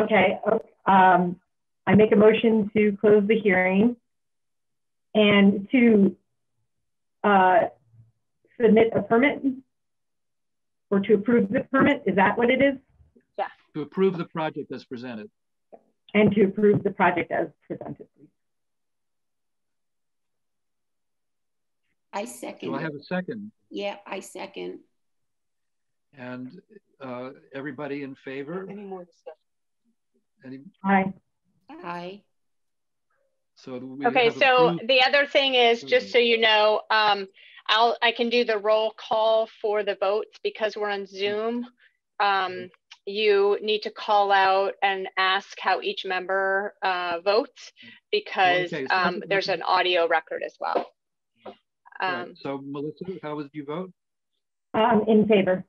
Okay, um, I make a motion to close the hearing and to uh, submit a permit or to approve the permit. Is that what it is? Yeah. To approve the project as presented. And to approve the project as presented. I second. Do I have a second? Yeah, I second. And uh, everybody in favor? Any more discussion? Any, Aye. Aye. so we Okay, have so approved- the other thing is, just so you know, um, I'll, I can do the roll call for the votes because we're on Zoom. Um, you need to call out and ask how each member uh, votes because Okay, so um, there's an audio record as well. Right, Um, So Melissa, how would you vote? Um, in favor.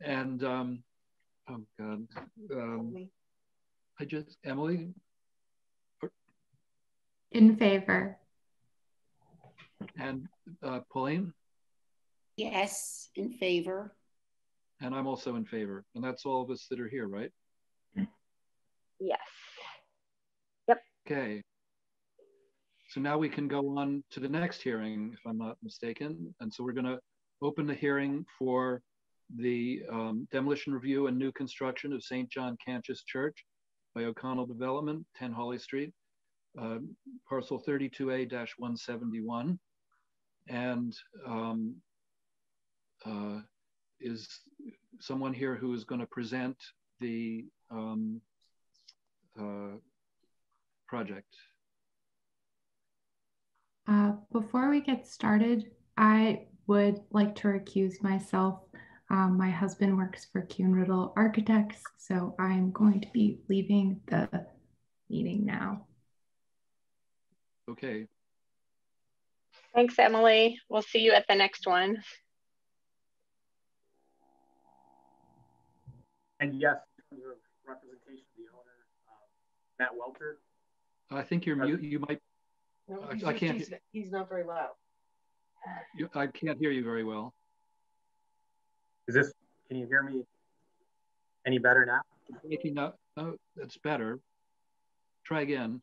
And, um, oh God, um, I just, Emily, In favor. and uh, Pauline, Yes, in favor. and I'm also in favor. And that's all of us that are here, right? yes. Yep. Okay. So now we can go on to the next hearing, if I'm not mistaken. And so we're going to open the hearing for the um, demolition review and new construction of St. John Cantius Church by O'Connell Development, 10 Hawley Street, uh, parcel 32A-171. And um, uh, is someone here who is going to present the um, uh, project? Uh, before we get started, I would like to recuse myself. Um, my husband works for Kuhn Riddle Architects, so I'm going to be leaving the meeting now. Okay, Thanks, Emily. We'll see you at the next one. And yes, in terms of representation of the owner, um, Matt Welter. I think you're mute. You might. No, I- I can't he's, he's not very loud. You, I can't hear you very well. Is this, can you hear me any better now? Making up. Oh, that's better. Try again.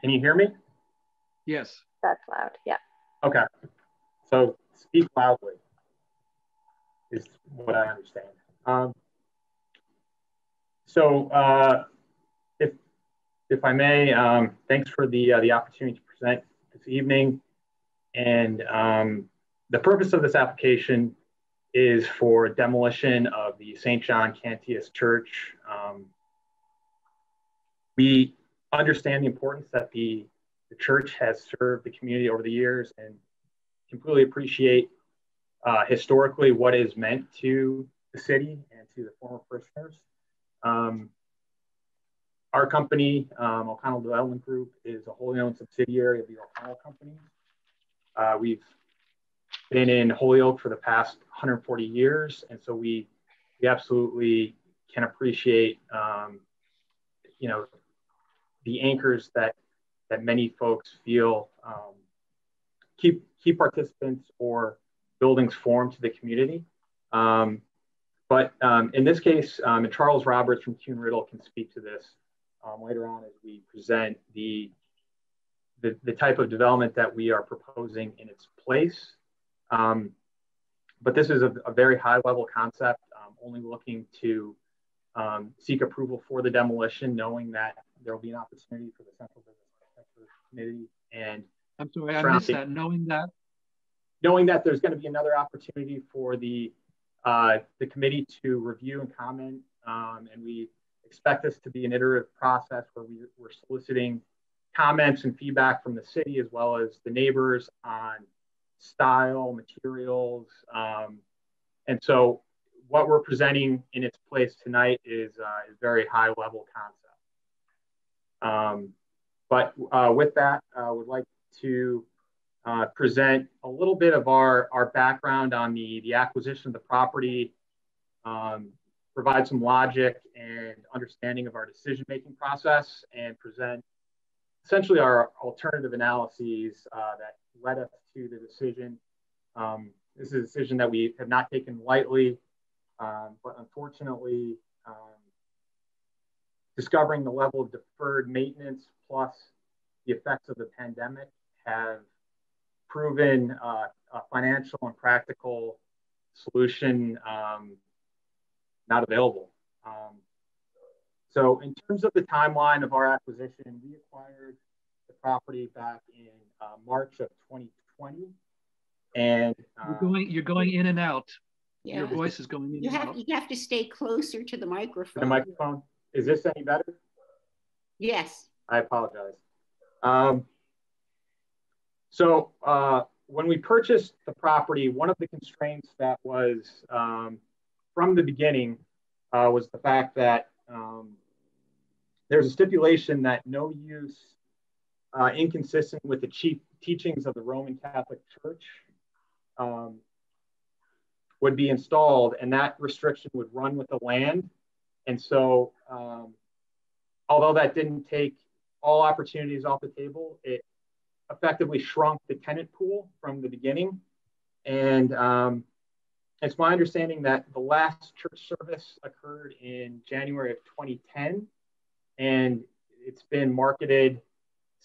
Can you hear me? Yes. That's loud. Yeah. Okay. So speak loudly is what I understand. Um, so uh, if, if I may, um, thanks for the, uh, the opportunity to present this evening. And um, the purpose of this application is for demolition of the St. John Cantius Church. Um, we understand the importance that the, the church has served the community over the years and completely appreciate uh, historically what is meant to the city and to the former parishioners. Um, our company, um, O'Connell Development Group, is a wholly owned subsidiary of the O'Connell Company. Uh, we've been in Holyoke for the past 140 years, and so we we absolutely can appreciate, um, you know, the anchors that that many folks feel um, keep key participants or buildings form to the community. Um, but um, in this case, um, and Charles Roberts from Kuhn Riddle can speak to this um, later on as we present the, the, the, type of development that we are proposing in its place. Um, but this is a, a, very high level concept, um, only looking to um, seek approval for the demolition, knowing that there will be an opportunity for the Central Business Architecture Committee and I'm sorry, I missed that. Knowing that, knowing that there's going to be another opportunity for the uh, the committee to review and comment, um, and we expect this to be an iterative process where we, we're soliciting comments and feedback from the city as well as the neighbors on style, materials, um, and so what we're presenting in its place tonight is uh, is very high level concept. Um, but uh, with that, I would like to uh, present a little bit of our, our background on the, the acquisition of the property, um, provide some logic and understanding of our decision-making process, and present essentially our alternative analyses uh, that led us to the decision. Um, this is a decision that we have not taken lightly, um, but unfortunately, um, discovering the level of deferred maintenance plus the effects of the pandemic have proven uh, a financial and practical solution um, not available. Um, so in terms of the timeline of our acquisition, we acquired the property back in uh, March of 2020. And uh, you're going, you're going in and out. Yeah. Your voice is going in you and have, out. You have to stay closer to the microphone. The microphone. Is this any better? Yes. I apologize. Um, so uh, when we purchased the property, one of the constraints that was um, from the beginning uh, was the fact that um, there's a stipulation that no use uh, inconsistent with the chief teachings of the Roman Catholic Church um, would be installed, and that restriction would run with the land. And so, um, although that didn't take all opportunities off the table, it effectively shrunk the tenant pool from the beginning. And um, it's my understanding that the last church service occurred in January of 2010, and it's been marketed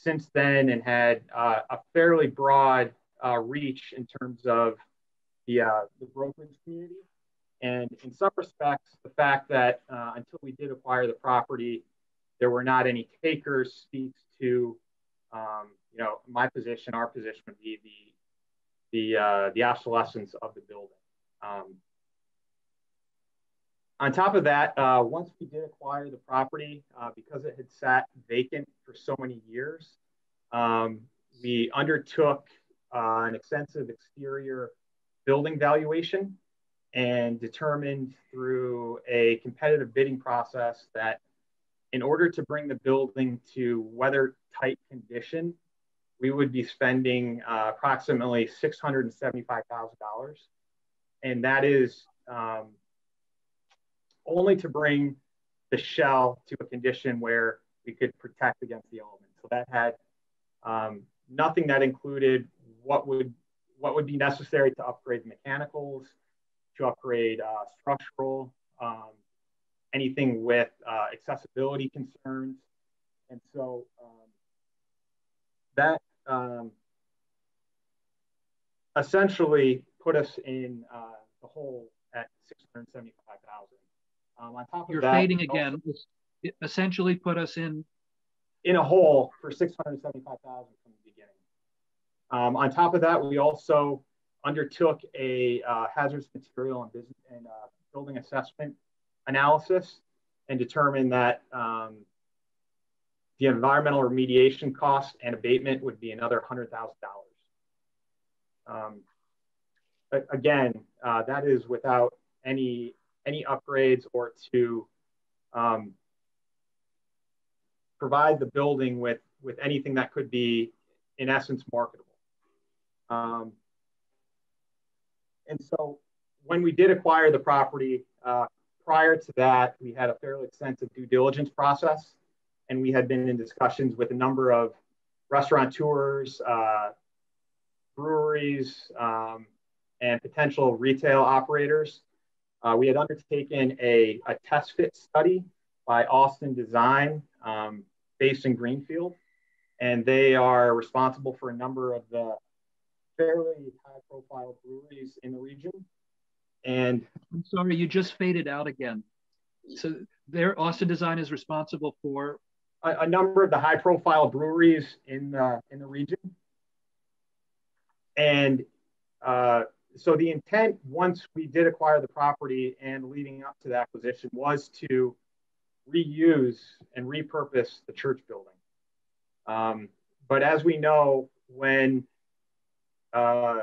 since then and had uh, a fairly broad uh, reach in terms of the, uh, the brokerage community. And in some respects, the fact that uh, until we did acquire the property, there were not any takers speaks to, um, you know, my position, our position would be the, the, uh, the obsolescence of the building. Um, on top of that, uh, once we did acquire the property, because it had sat vacant for so many years, um, we undertook uh, an extensive exterior building valuation and determined through a competitive bidding process that in order to bring the building to weather tight condition, we would be spending uh, approximately $675,000. And that is um, only to bring the shell to a condition where we could protect against the elements. So that had um, nothing that included what would what would be necessary to upgrade mechanicals, to upgrade uh, structural, um, anything with uh, accessibility concerns. And so um, that um, essentially put us in uh, the hole at 675,000. Um, on top of You're that, fading again. It essentially put us in in a hole for 675,000 from the beginning. Um, on top of that, we also undertook a uh, hazardous material and, business, and uh, building assessment analysis and determined that um, the environmental remediation cost and abatement would be another $100,000. Um, again, uh, that is without any any upgrades or to um, provide the building with with anything that could be in essence marketable. Um, and so when we did acquire the property, uh, prior to that, we had a fairly extensive due diligence process, and we had been in discussions with a number of restaurateurs, uh, breweries, um, and potential retail operators. Uh, we had undertaken a, a test fit study by Austin Design um, based in Greenfield, and they are responsible for a number of the fairly high profile breweries in the region. And I'm sorry, you just faded out again. So their Austin Design is responsible for a, a number of the high profile breweries in the, in the region. And uh, so the intent once we did acquire the property and leading up to the acquisition was to reuse and repurpose the church building. Um, but as we know, when uh,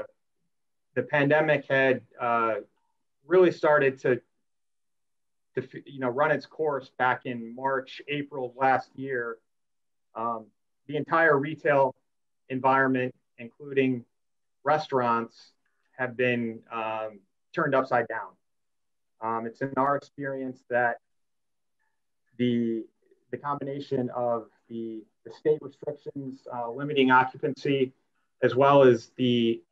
the pandemic had uh, really started to, to you know run its course back in March, April of last year, um, the entire retail environment, including restaurants, have been um, turned upside down. Um, it's in our experience that the, the combination of the, the state restrictions uh, limiting occupancy, as well as the,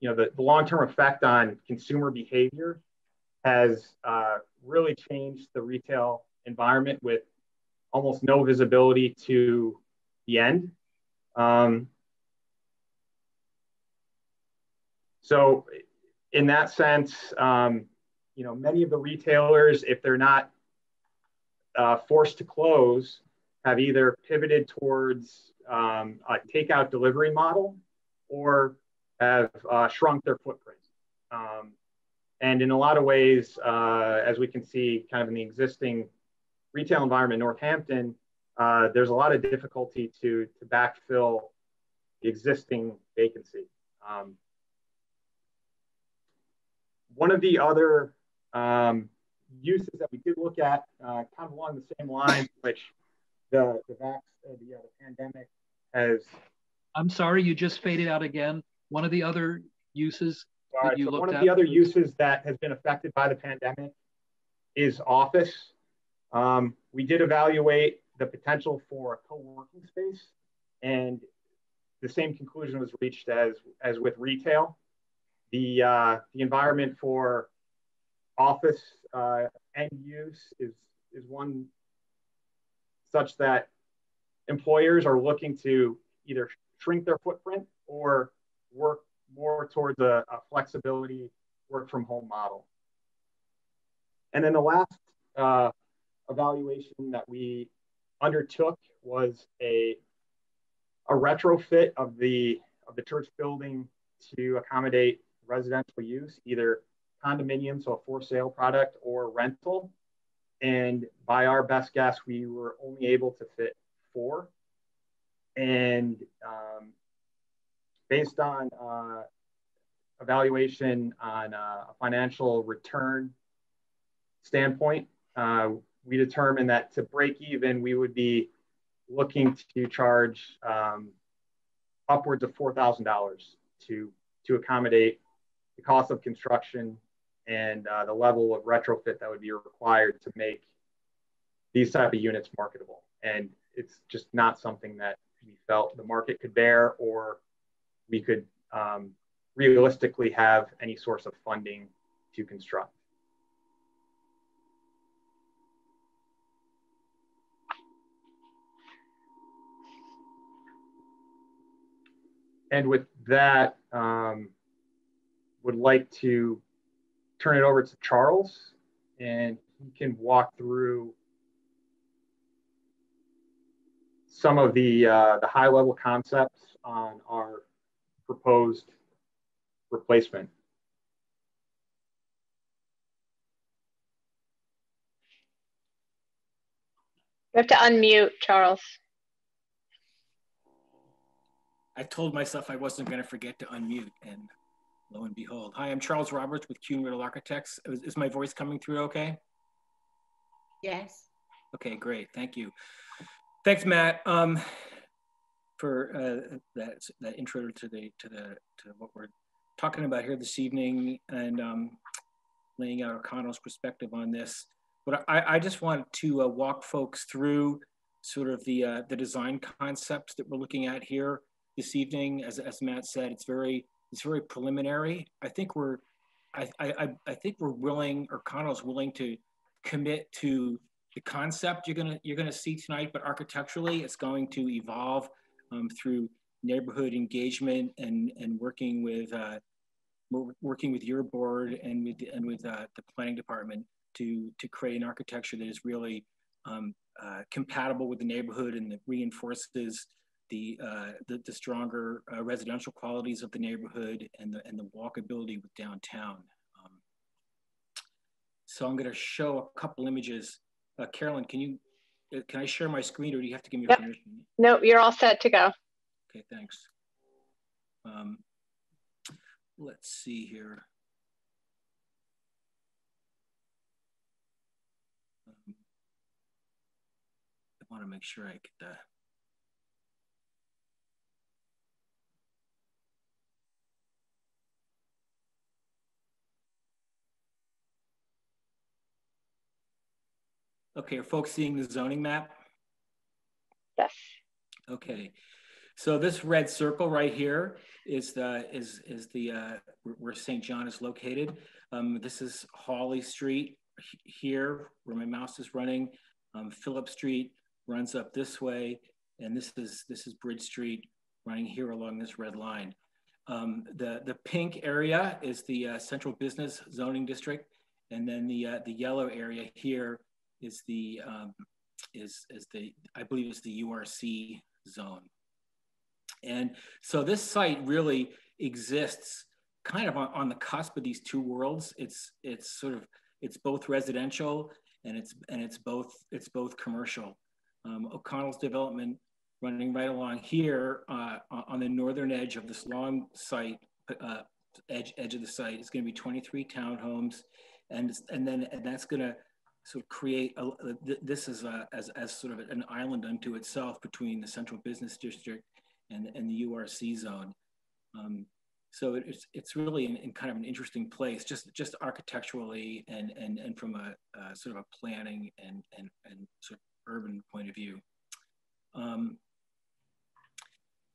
you know, the, the long-term effect on consumer behavior has uh, really changed the retail environment with almost no visibility to the end. Um, so in that sense, um, you know, many of the retailers, if they're not uh, forced to close, have either pivoted towards um, a takeout delivery model or have uh, shrunk their footprint. Um, and in a lot of ways, uh, as we can see kind of in the existing retail environment in Northampton, uh, there's a lot of difficulty to, to backfill the existing vacancy. Um, one of the other um, uses that we did look at, uh, kind of along the same lines, which the the, vax, uh, the, uh, the pandemic has. I'm sorry, you just faded out again. One of the other uses that you so looked one of the other uses that has been affected by the pandemic is office. Um, we did evaluate the potential for a co-working space, and the same conclusion was reached as as with retail. The uh, the environment for office uh, end use is is one such that employers are looking to either shrink their footprint or work more towards a, a flexibility work from home model. And then the last uh, evaluation that we undertook was a, a retrofit of the, of the church building to accommodate residential use, either condominium, so a for sale product, or rental. And by our best guess, we were only able to fit four. And um, based on uh, evaluation on uh, a financial return standpoint, uh, we determined that to break even, we would be looking to charge um, upwards of $4,000 to, to accommodate the cost of construction and uh, the level of retrofit that would be required to make these type of units marketable. And it's just not something that we felt the market could bear or we could um, realistically have any source of funding to construct. And with that, um, would like to turn it over to Charles and he can walk through some of the, uh, the high level concepts on our proposed replacement. You have to unmute, Charles. I told myself I wasn't going to forget to unmute, and lo and behold. Hi, I'm Charles Roberts with Kuhn Riddle Architects. Is, is my voice coming through okay? Yes. Okay, great. Thank you. Thanks, Matt, um, for uh, that, that intro to the to the to what we're talking about here this evening and um, laying out O'Connell's perspective on this. But I, I just want to uh, walk folks through sort of the, uh, the design concepts that we're looking at here this evening. As, as Matt said, it's very, it's very preliminary. I think we're, I, I, I think we're willing, or O'Connell's willing to commit to the concept you're gonna, you're gonna see tonight, but architecturally it's going to evolve um, through neighborhood engagement and, and working with uh, working with your board and with and with uh, the planning department to to create an architecture that is really um, uh, compatible with the neighborhood and that reinforces the uh, the, the, stronger uh, residential qualities of the neighborhood and the and the walkability with downtown. Um, so I'm going to show a couple images. Uh, Carolyn, can you uh, can I share my screen, or do you have to give me yep. permission? No, you're all set to go. Okay, thanks. Um, let's see here. Um, I want to make sure I get the Okay, are folks seeing the zoning map? Yes. Okay, so this red circle right here is the is is the uh, where St. John is located. Um, this is Hawley Street here, where my mouse is running. Um, Phillip Street, runs up this way, and this is this is Bridge Street running here along this red line. Um, the the pink area is the uh, Central Business Zoning District, and then the uh, the yellow area here is the um, is is the I believe is the URC zone. And so this site really exists kind of on, on the cusp of these two worlds. It's it's sort of it's both residential and it's and it's both it's both commercial. Um, O'Connell's development running right along here uh, on the northern edge of this long site, uh, edge edge of the site. is going to be 23 townhomes, and and then and that's going to sort of create a, this is a, as as sort of an island unto itself between the central business district and and the URC zone. Um, so it's it's really in, in, kind of an interesting place, just just architecturally and and and from a uh, sort of a planning and and and sort of urban point of view. Um,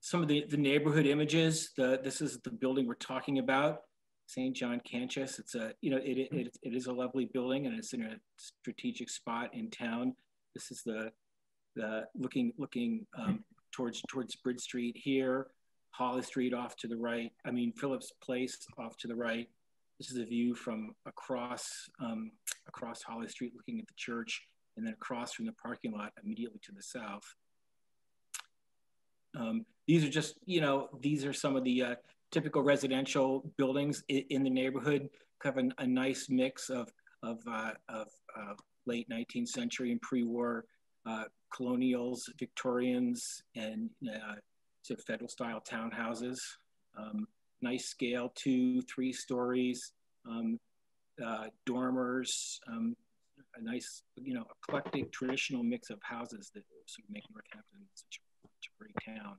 some of the the neighborhood images. The this is the building we're talking about, St. John Cantius. It's a you know it, it it is a lovely building and it's in a strategic spot in town. This is the the looking looking um, towards towards Bridge Street here. Hawley Street off to the right. I mean, Phillips Place off to the right. This is a view from across um, across Hawley Street, looking at the church, and then across from the parking lot immediately to the south. Um, these are just, you know, these are some of the uh, typical residential buildings in, the neighborhood. Kind of a, a nice mix of of, uh, of uh, late 19th century and pre-war uh, colonials, Victorians, and uh, to federal style townhouses. Um, nice scale, two, three stories, um, uh, dormers, um, a nice, you know, eclectic traditional mix of houses that sort of make Northampton such a, such a great town.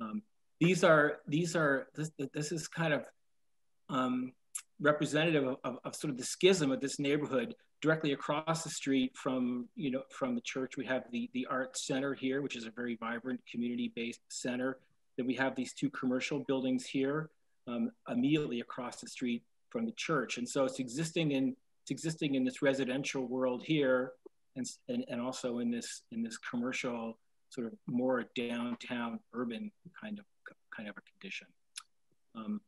Um, these are, these are, this, this is kind of um, representative of, of, of, sort of the schism of this neighborhood directly across the street from you know from the church. We have the the art center here which is a very vibrant community based center. Then we have these two commercial buildings here um, immediately across the street from the church. And so it's existing in it's existing in this residential world here and, and, and also in this in this commercial sort of more downtown urban kind of kind of a condition um,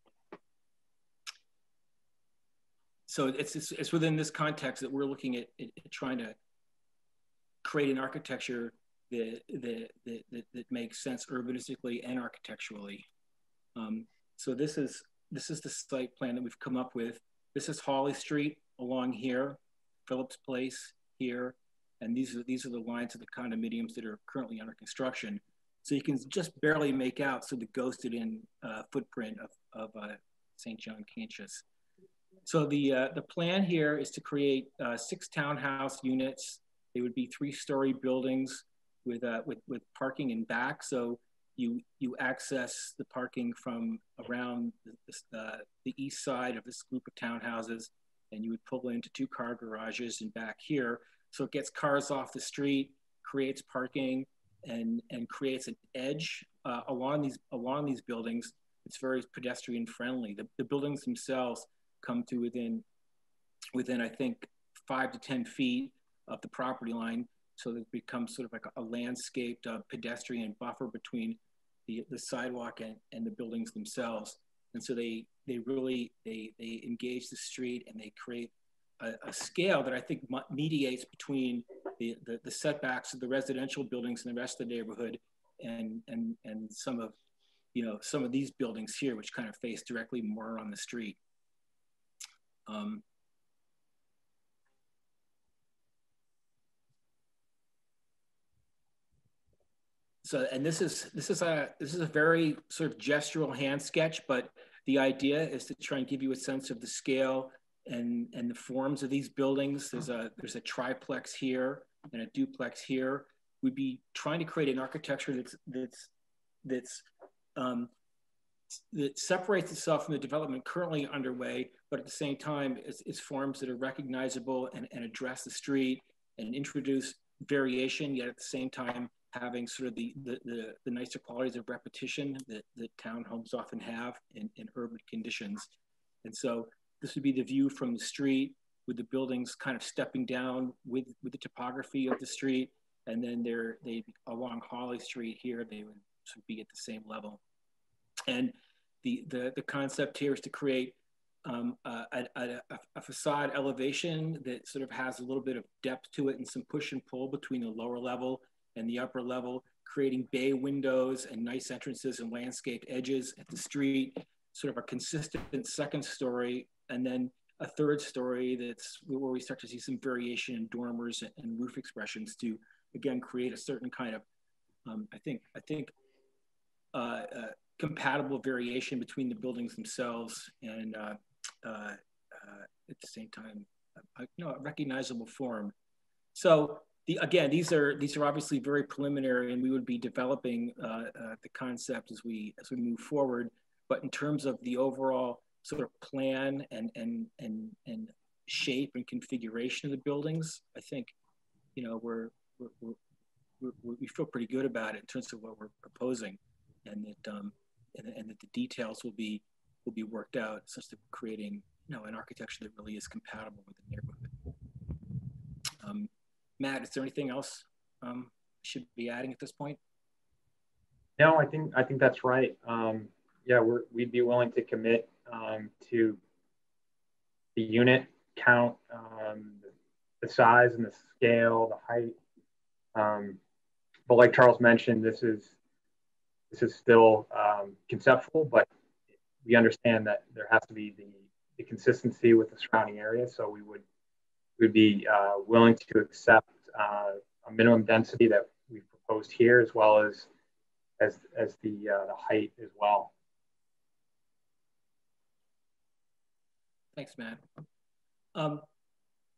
so it's, it's, it's within this context that we're looking at, at, at trying to create an architecture that, that, that, that, makes sense urbanistically and architecturally. Um, so this is, this is the site plan that we've come up with. This is Hawley Street along here, Phillips Place here, and these are, these are the lines of the condominiums that are currently under construction. So you can just barely make out so the ghosted in uh, footprint of, of uh, St. John Cantius. So the, uh, the plan here is to create uh, six townhouse units. They would be three-story buildings with, uh, with, with parking in back. So you, you access the parking from around the, uh, the east side of this group of townhouses, and you would pull into two car garages and back here. So it gets cars off the street, creates parking, and, and creates an edge uh, along, these, along these buildings. It's very pedestrian friendly. The, the buildings themselves come to within, within I think, five to 10 feet of the property line. So it becomes sort of like a, a landscaped uh, pedestrian buffer between the, the sidewalk and, and the buildings themselves. And so they, they really, they, they engage the street and they create a, a scale that I think mediates between the, the, the, setbacks of the residential buildings and the rest of the neighborhood and, and, and some of, you know, some of these buildings here, which kind of face directly more on the street. Um, so, and this is this is a this is a very sort of gestural hand sketch, but the idea is to try and give you a sense of the scale and and the forms of these buildings. There's a there's a triplex here and a duplex here. We'd be trying to create an architecture that's that's that's um, that separates itself from the development currently underway, but at the same time, it's, forms that are recognizable and, and address the street and introduce variation, yet at the same time having sort of the, the, the, the nicer qualities of repetition that, that townhomes often have in, in urban conditions. And so this would be the view from the street with the buildings kind of stepping down with, with the topography of the street and then they're they along Hawley Street here they would be at the same level. And the the the concept here is to create um, a, a, a, facade elevation that sort of has a little bit of depth to it and some push and pull between the lower level and the upper level, creating bay windows and nice entrances and landscaped edges at the street, sort of a consistent second story, and then a third story that's where we start to see some variation in dormers and roof expressions to again create a certain kind of um, I think I think uh, uh, compatible variation between the buildings themselves and uh, uh, uh at the same time a, you know a recognizable form. So the, again these are these are obviously very preliminary and we would be developing uh, the concept as we as we move forward. But in terms of the overall sort of plan and and and and shape and configuration of the buildings, I think, you know, we're, we're, we're, we feel pretty good about it in terms of what we're proposing, and that um, and, and, that the details will be will be worked out such that we're creating you know an architecture that really is compatible with the neighborhood. Um, Matt, is there anything else um, should be adding at this point? No, I think I think that's right. Um, yeah, we're, we'd be willing to commit um, to the unit count, um, the size and the scale, the height. Um, but like Charles mentioned, this is this is still um, conceptual, but we understand that there has to be the, the consistency with the surrounding area. So we would we would be uh, willing to accept uh, a minimum density that we've proposed here, as well as as as the uh, the height as well. Thanks, Matt. Um,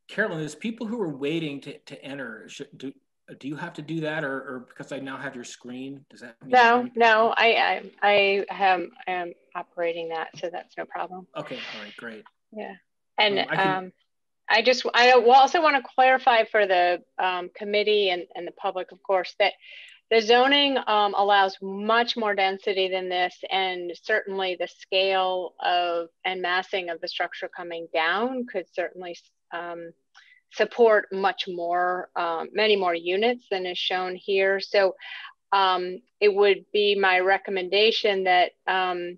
Carolyn, there's people who are waiting to, to enter. Should, do, do you have to do that or, or because I now have your screen, does that No, no, I, I, I am, I am operating that, so that's no problem. Okay, all right, great. Yeah, and um, I, can... um, I just, I also want to clarify for the um, committee and, and the public, of course, that the zoning um, allows much more density than this, and certainly the scale of and massing of the structure coming down could certainly um, support much more, um, many more units than is shown here. So um, it would be my recommendation that um,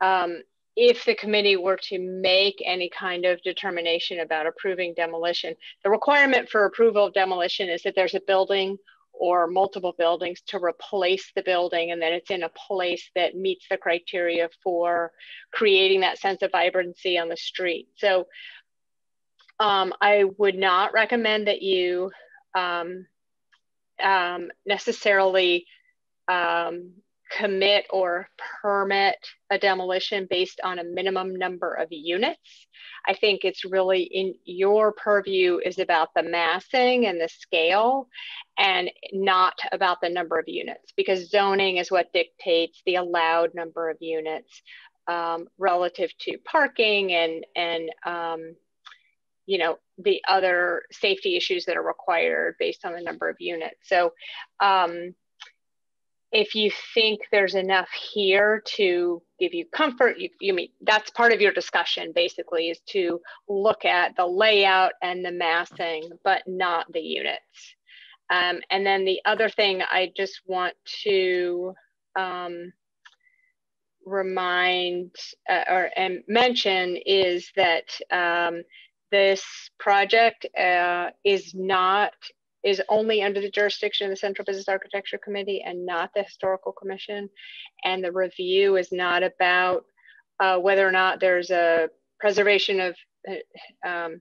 um, if the committee were to make any kind of determination about approving demolition, the requirement for approval of demolition is that there's a building or multiple buildings to replace the building and then it's in a place that meets the criteria for creating that sense of vibrancy on the street. So um, I would not recommend that you um, um, necessarily um, commit or permit a demolition based on a minimum number of units. I think it's really in your purview is about the massing and the scale and not about the number of units because zoning is what dictates the allowed number of units um, relative to parking and, and um, you know, the other safety issues that are required based on the number of units. So um, if you think there's enough here to give you comfort, you, you mean that's part of your discussion basically is to look at the layout and the massing, but not the units. Um, and then the other thing I just want to um, remind uh, or and mention is that um, this project uh, is not is only under the jurisdiction of the Central Business Architecture Committee and not the Historical Commission. And the review is not about uh, whether or not there's a preservation of uh, um,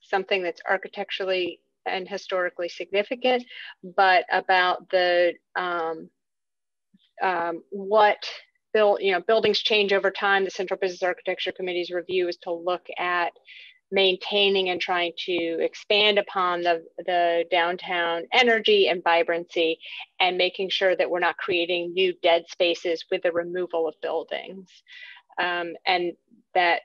something that's architecturally and historically significant, but about the um, um, what you know, buildings change over time. The Central Business Architecture Committee's review is to look at maintaining and trying to expand upon the, the downtown energy and vibrancy and making sure that we're not creating new dead spaces with the removal of buildings. Um, and that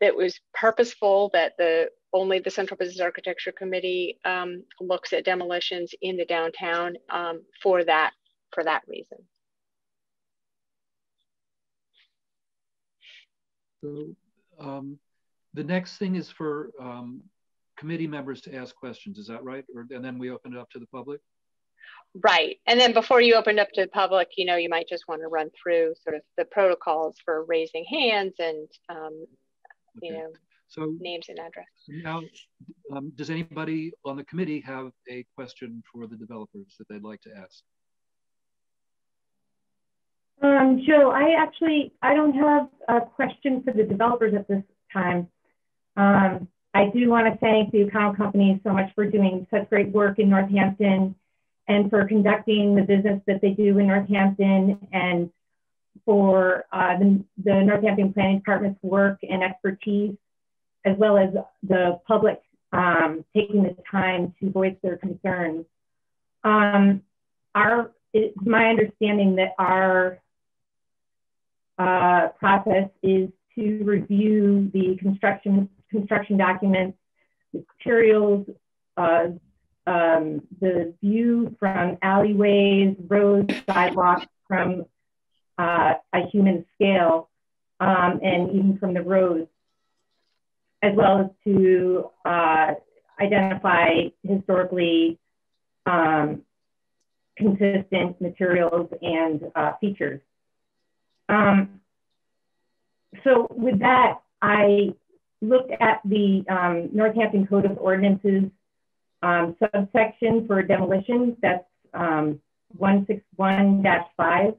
that was purposeful that the only the Central Business Architecture Committee um, looks at demolitions in the downtown um, for that for that reason. So um, the next thing is for um, committee members to ask questions. Is that right? Or, and then we open it up to the public? Right. And then before you open it up to the public, you know, you might just want to run through sort of the protocols for raising hands and, um, okay. you know, so names and address. Now, um, does anybody on the committee have a question for the developers that they'd like to ask? Um, Joe, I actually, I don't have a question for the developers at this time. Um, I do want to thank the O'Connell companies so much for doing such great work in Northampton and for conducting the business that they do in Northampton and for uh, the, the Northampton Planning Department's work and expertise, as well as the public um, taking the time to voice their concerns. Um, our, it's my understanding that our uh, process is to review the construction construction documents, materials, uh, um, the view from alleyways, roads, sidewalks from uh, a human scale, um, and even from the roads, as well as to uh, identify historically um, consistent materials and uh, features. Um, so with that, I looked at the um, Northampton Code of Ordinances um, subsection for demolition, that's um, 161-5,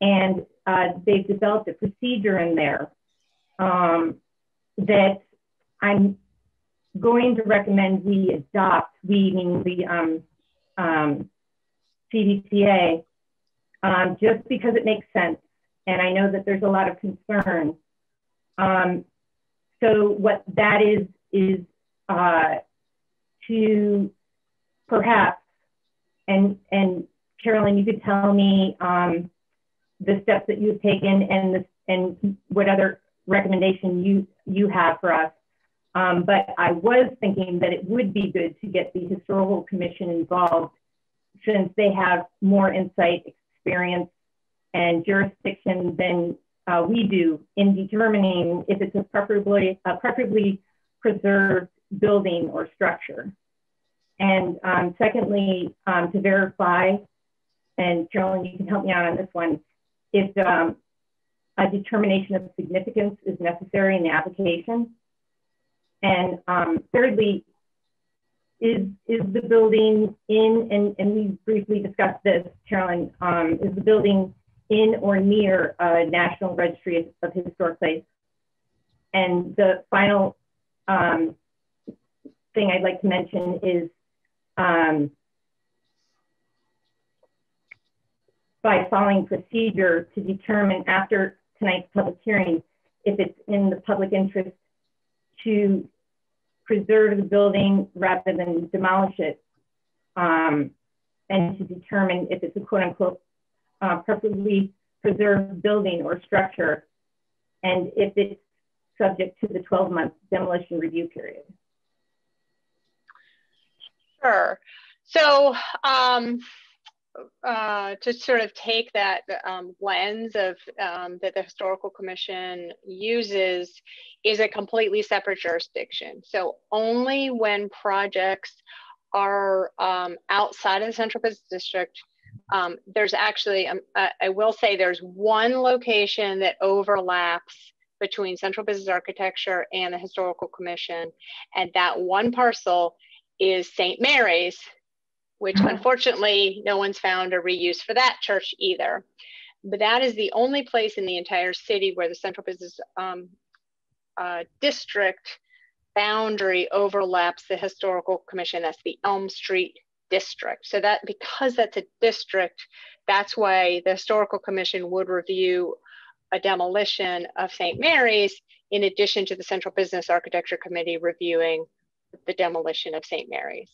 and uh, they've developed a procedure in there um, that I'm going to recommend we adopt, we mean the um, um, CDCA, um, just because it makes sense. And I know that there's a lot of concern. Um, so what that is, is uh, to perhaps, and, and Carolyn, you could tell me um, the steps that you've taken and, the, and what other recommendation you, you have for us. Um, but I was thinking that it would be good to get the Historical Commission involved since they have more insight, experience, and jurisdiction than uh, we do in determining if it's a preferably, a preferably preserved building or structure. And um, secondly, um, to verify, and Carolyn, you can help me out on this one, if um, a determination of significance is necessary in the application. And um, thirdly, is, is the building in, and, and we briefly discussed this, Carolyn, um, is the building in or near a National Registry of Historic Sites. And the final um, thing I'd like to mention is um, by following procedure to determine after tonight's public hearing if it's in the public interest to preserve the building rather than demolish it um, and to determine if it's a quote unquote uh, preferably preserved building or structure, and if it's subject to the 12 month demolition review period. Sure. So um, uh, to sort of take that um, lens of um, that the historical commission uses is a completely separate jurisdiction. So only when projects are um, outside of the central business district um, there's actually, um, uh, I will say there's one location that overlaps between Central Business Architecture and the Historical Commission. And that one parcel is St. Mary's, which mm-hmm. unfortunately no one's found a reuse for that church either. But that is the only place in the entire city where the Central Business um, uh, District boundary overlaps the Historical Commission. That's the Elm Street district. So that because that's a district, that's why the historical commission would review a demolition of St. Mary's in addition to the Central Business Architecture Committee reviewing the demolition of St. Mary's.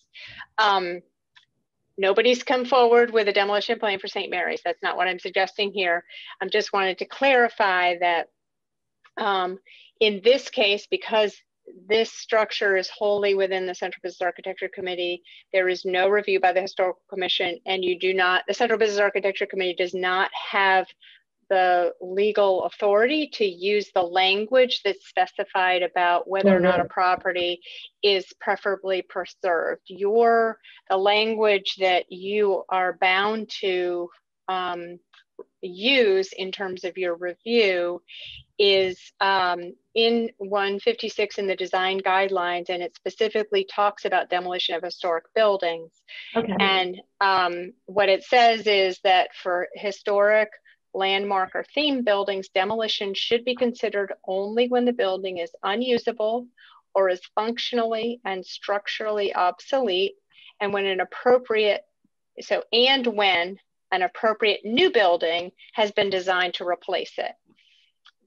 Um, nobody's come forward with a demolition plan for St. Mary's. That's not what I'm suggesting here. I'm just wanted to clarify that um, in this case, because this structure is wholly within the Central Business Architecture Committee. There is no review by the Historical Commission, and you do not, the Central Business Architecture Committee does not have the legal authority to use the language that's specified about whether or not a property is preferably preserved. Your the language that you are bound to um, use in terms of your review is um, in 156 in the design guidelines, and it specifically talks about demolition of historic buildings. Okay. And um, what it says is that for historic landmark or theme buildings, demolition should be considered only when the building is unusable or is functionally and structurally obsolete, and when an appropriate, so, and when an appropriate new building has been designed to replace it.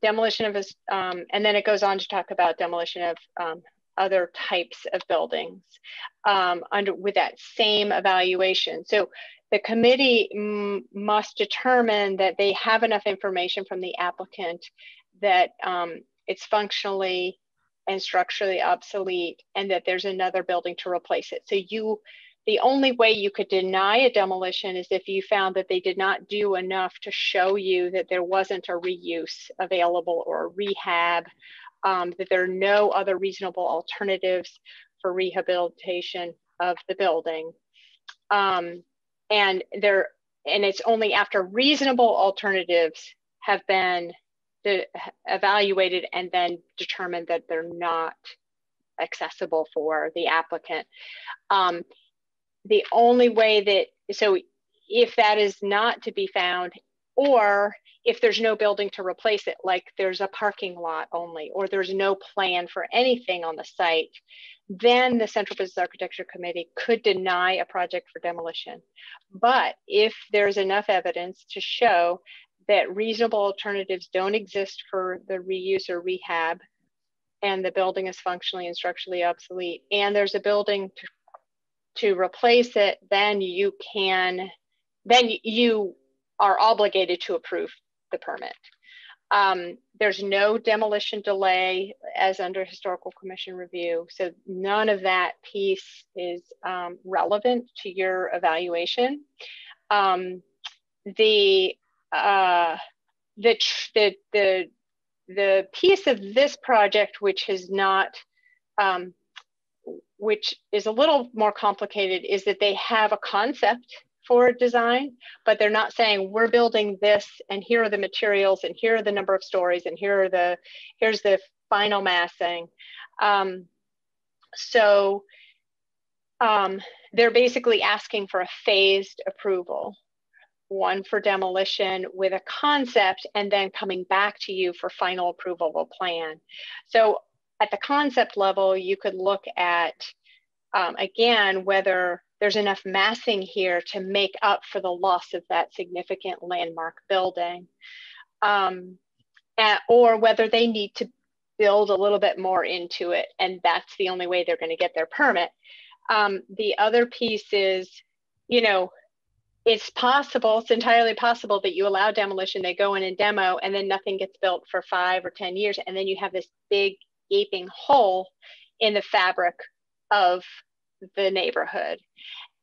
Demolition of, um, and then it goes on to talk about demolition of um, other types of buildings um, under with that same evaluation. So the committee must determine that they have enough information from the applicant that um, it's functionally and structurally obsolete and that there's another building to replace it. So you the only way you could deny a demolition is if you found that they did not do enough to show you that there wasn't a reuse available or rehab, um, that there are no other reasonable alternatives for rehabilitation of the building. Um, and there, and it's only after reasonable alternatives have been evaluated and then determined that they're not accessible for the applicant. Um, the only way that, so if that is not to be found, or if there's no building to replace it, like there's a parking lot only, or there's no plan for anything on the site, then the Central Business Architecture Committee could deny a project for demolition. But if there's enough evidence to show that reasonable alternatives don't exist for the reuse or rehab, and the building is functionally and structurally obsolete, and there's a building to to replace it, then you can, then you are obligated to approve the permit. Um, there's no demolition delay as under historical commission review. So none of that piece is um, relevant to your evaluation. Um, the, uh, the, the, the, the piece of this project which has not um, which is a little more complicated, is that they have a concept for design, but they're not saying we're building this and here are the materials and here are the number of stories and here are the here's the final massing. Um, so um, they're basically asking for a phased approval, one for demolition with a concept and then coming back to you for final approval of a plan. So at the concept level, you could look at, um, again, whether there's enough massing here to make up for the loss of that significant landmark building, um, and, or whether they need to build a little bit more into it, and that's the only way they're going to get their permit. Um, the other piece is, you know, it's possible, it's entirely possible that you allow demolition, they go in and demo, and then nothing gets built for five or 10 years. And then you have this big gaping hole in the fabric of the neighborhood.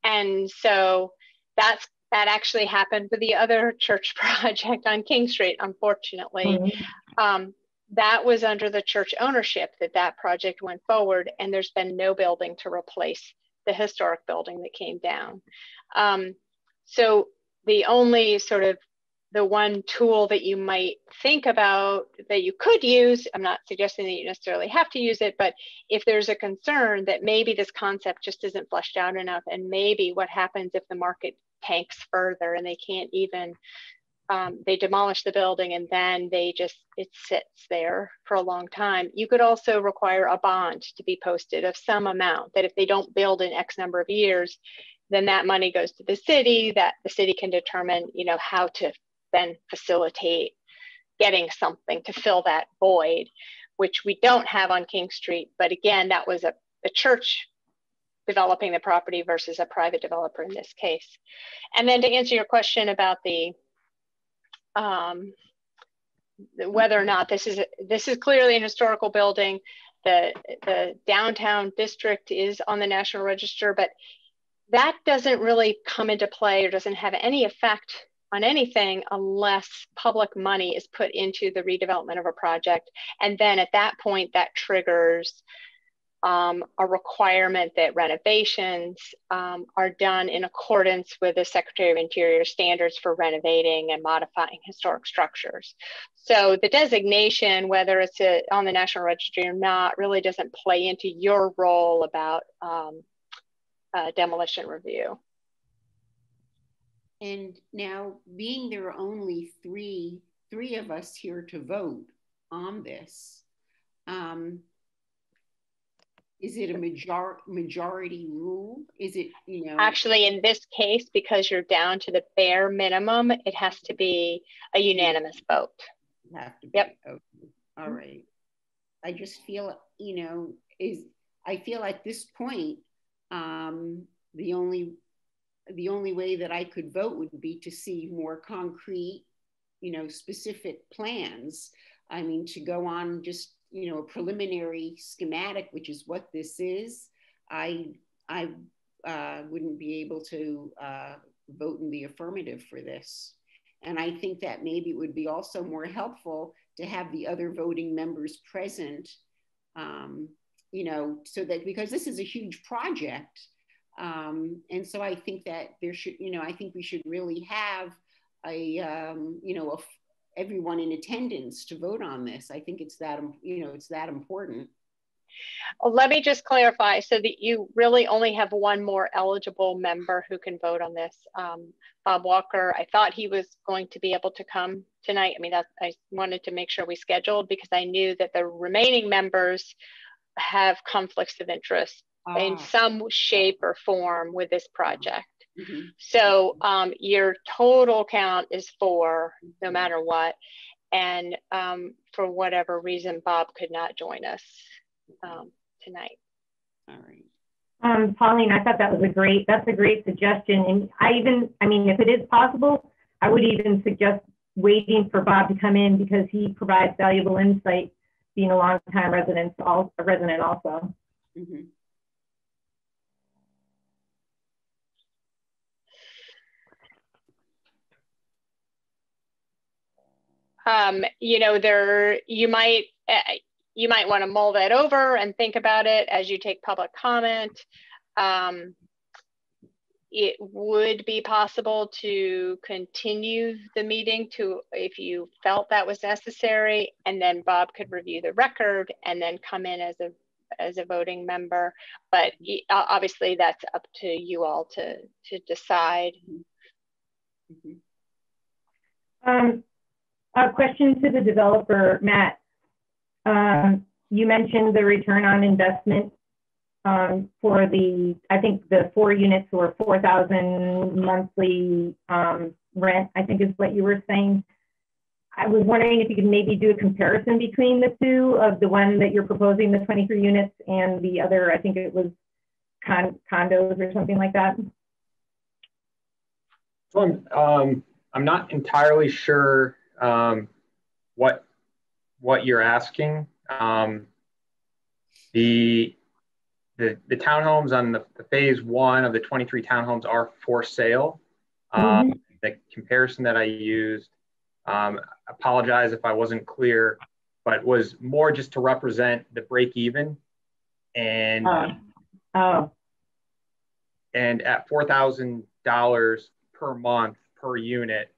And so that's that actually happened with the other church project on King Street, unfortunately. Mm-hmm. Um, that was under the church ownership that that project went forward, and there's been no building to replace the historic building that came down. Um, so the only sort of the one tool that you might think about that you could use, I'm not suggesting that you necessarily have to use it, but if there's a concern that maybe this concept just isn't fleshed out enough, and maybe what happens if the market tanks further and they can't even, um, they demolish the building and then they just, it sits there for a long time. You could also require a bond to be posted of some amount that if they don't build in X number of years, then that money goes to the city that the city can determine you know how to then facilitate getting something to fill that void, which we don't have on King Street. But again, that was a, a church developing the property versus a private developer in this case. And then to answer your question about the um, whether or not this is this is clearly an historical building. The the downtown district is on the National Register, but that doesn't really come into play or doesn't have any effect on anything unless public money is put into the redevelopment of a project. And then at that point, that triggers um, a requirement that renovations um, are done in accordance with the Secretary of Interior standards for renovating and modifying historic structures. So the designation, whether it's a, on the National Registry or not, really doesn't play into your role about um, uh, demolition review. And now, being there are only three three of us here to vote on this, um, is it a major majority rule? Is it you know? Actually, in this case, because you're down to the bare minimum, it has to be a unanimous vote. Have to be. Yep. Okay. All right. I just feel you know is I feel at this point um, the only the only way that I could vote would be to see more concrete, you know, specific plans. I mean, to go on just, you know, a preliminary schematic, which is what this is, I, I uh, wouldn't be able to uh, vote in the affirmative for this. And I think that maybe it would be also more helpful to have the other voting members present, um, you know, so that because this is a huge project, um, and so I think that there should, you know, I think we should really have a, um, you know, everyone in attendance to vote on this. I think it's that, you know, it's that important. Well, let me just clarify so that you really only have one more eligible member who can vote on this. Um, Bob Walker, I thought he was going to be able to come tonight. I mean, that, I wanted to make sure we scheduled because I knew that the remaining members have conflicts of interest in ah. some shape or form with this project. Mm-hmm. So um, your total count is four, no mm-hmm. matter what. And um, for whatever reason, Bob could not join us um, tonight. All right. Um, Pauline, I thought that was a great, that's a great suggestion. And I even, I mean, if it is possible, I would even suggest waiting for Bob to come in because he provides valuable insight, being a long-time resident, all, a resident also. Mm-hmm. Um, you know, there you might uh, you might want to mull that over and think about it as you take public comment. Um, it would be possible to continue the meeting to if you felt that was necessary, and then Bob could review the record and then come in as a as a voting member. But obviously, that's up to you all to to decide. Mm -hmm. Um, a question to the developer, Matt. Um, you mentioned the return on investment um, for the, I think the four units or 4,000 monthly um, rent, I think is what you were saying. I was wondering if you could maybe do a comparison between the two of the one that you're proposing, the 23 units, and the other, I think it was con condos or something like that. So um, I'm not entirely sure um, what what you're asking. Um, the the the townhomes on the, the, phase one of the 23 townhomes are for sale. Um, mm-hmm. The comparison that I used, um, apologize if I wasn't clear, but was more just to represent the break even, and uh, oh. and at four thousand dollars per month per unit,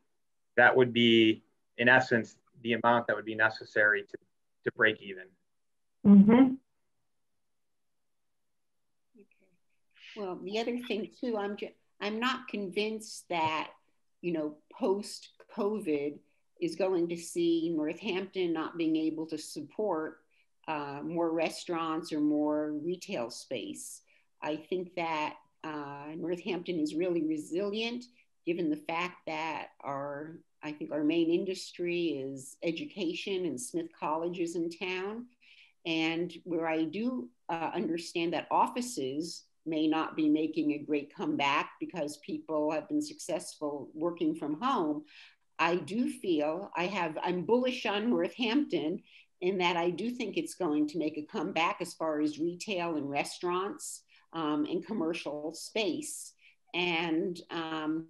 that would be in essence, the amount that would be necessary to, to break even. Mm-hmm. Okay. Well, the other thing too, I'm just, I'm not convinced that, you know, post COVID is going to see Northampton not being able to support uh, more restaurants or more retail space. I think that uh, Northampton is really resilient given the fact that our I think our main industry is education and Smith College is in town. And where I do uh, understand that offices may not be making a great comeback because people have been successful working from home, I do feel I have, I'm bullish on Northampton in that I do think it's going to make a comeback as far as retail and restaurants um, and commercial space. And um,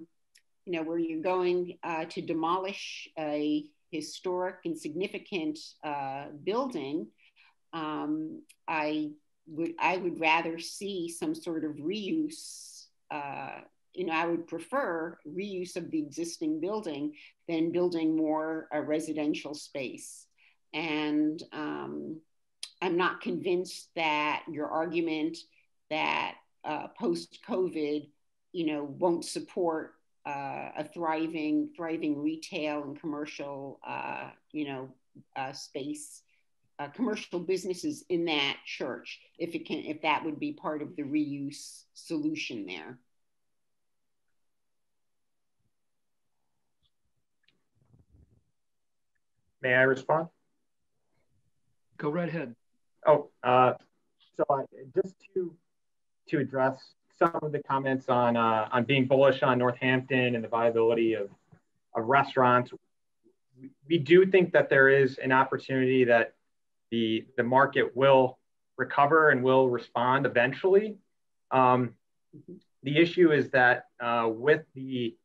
you know, where you're going uh, to demolish a historic and significant uh, building, um, I would I would rather see some sort of reuse. Uh, you know, I would prefer reuse of the existing building than building more a residential space. And um, I'm not convinced that your argument that uh, post COVID, you know, won't support uh, a thriving, thriving retail and commercial, uh, you know, uh, space, uh, commercial businesses in that church, if it can, if that would be part of the reuse solution there. May I respond? Go right ahead. Oh, uh, so I, just to to address some of the comments on uh, on being bullish on Northampton and the viability of, of restaurants, we do think that there is an opportunity that the the market will recover and will respond eventually. Um, the issue is that uh, with the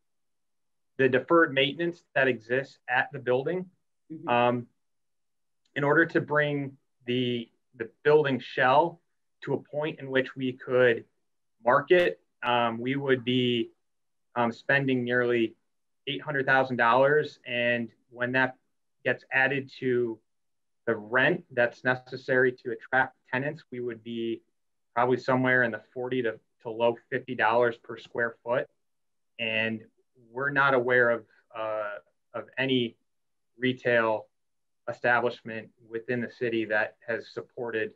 the deferred maintenance that exists at the building, mm-hmm. um, in order to bring the the building shell to a point in which we could market, um, we would be um, spending nearly $800,000. And when that gets added to the rent that's necessary to attract tenants, we would be probably somewhere in the 40 to, to low $50 per square foot. And we're not aware of, uh, of any retail establishment within the city that has supported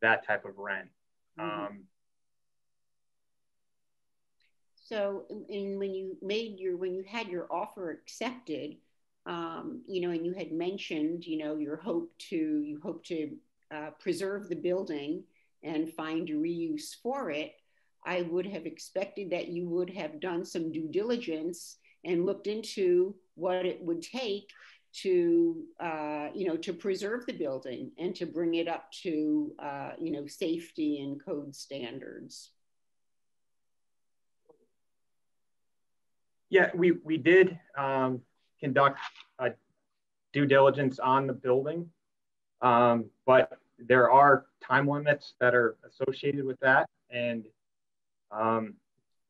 that type of rent. Mm-hmm. Um, so, and when you made your, when you had your offer accepted, um, you know, and you had mentioned, you know, your hope to, you hope to uh, preserve the building and find a reuse for it, I would have expected that you would have done some due diligence and looked into what it would take to uh, you know to preserve the building and to bring it up to uh, you know safety and code standards yeah we we did um, conduct a due diligence on the building um, but there are time limits that are associated with that and um,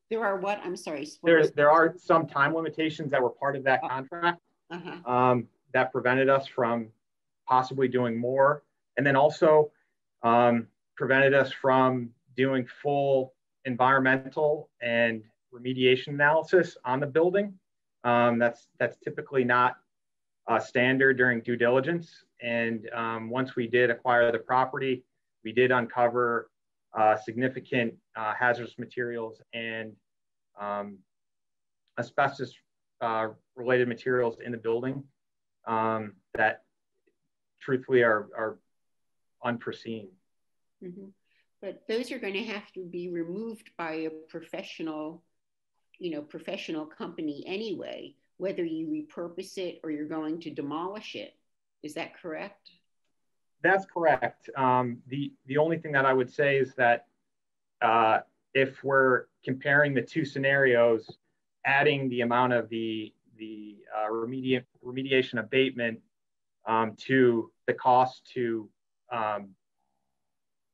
there are what i'm sorry there, there are some time limitations that were part of that oh. contract uh-huh. um, that prevented us from possibly doing more. And then also um, prevented us from doing full environmental and remediation analysis on the building. Um, that's, that's typically not uh, standard during due diligence. And um, once we did acquire the property, we did uncover uh, significant uh, hazardous materials and um, asbestos uh, related materials in the building um, that truthfully are, are unforeseen. Mm-hmm. But those are going to have to be removed by a professional, you know, professional company anyway, whether you repurpose it or you're going to demolish it. Is that correct? That's correct. Um, the, the only thing that I would say is that uh, if we're comparing the two scenarios, adding the amount of the the uh, remedi- remediation abatement um, to the cost to um,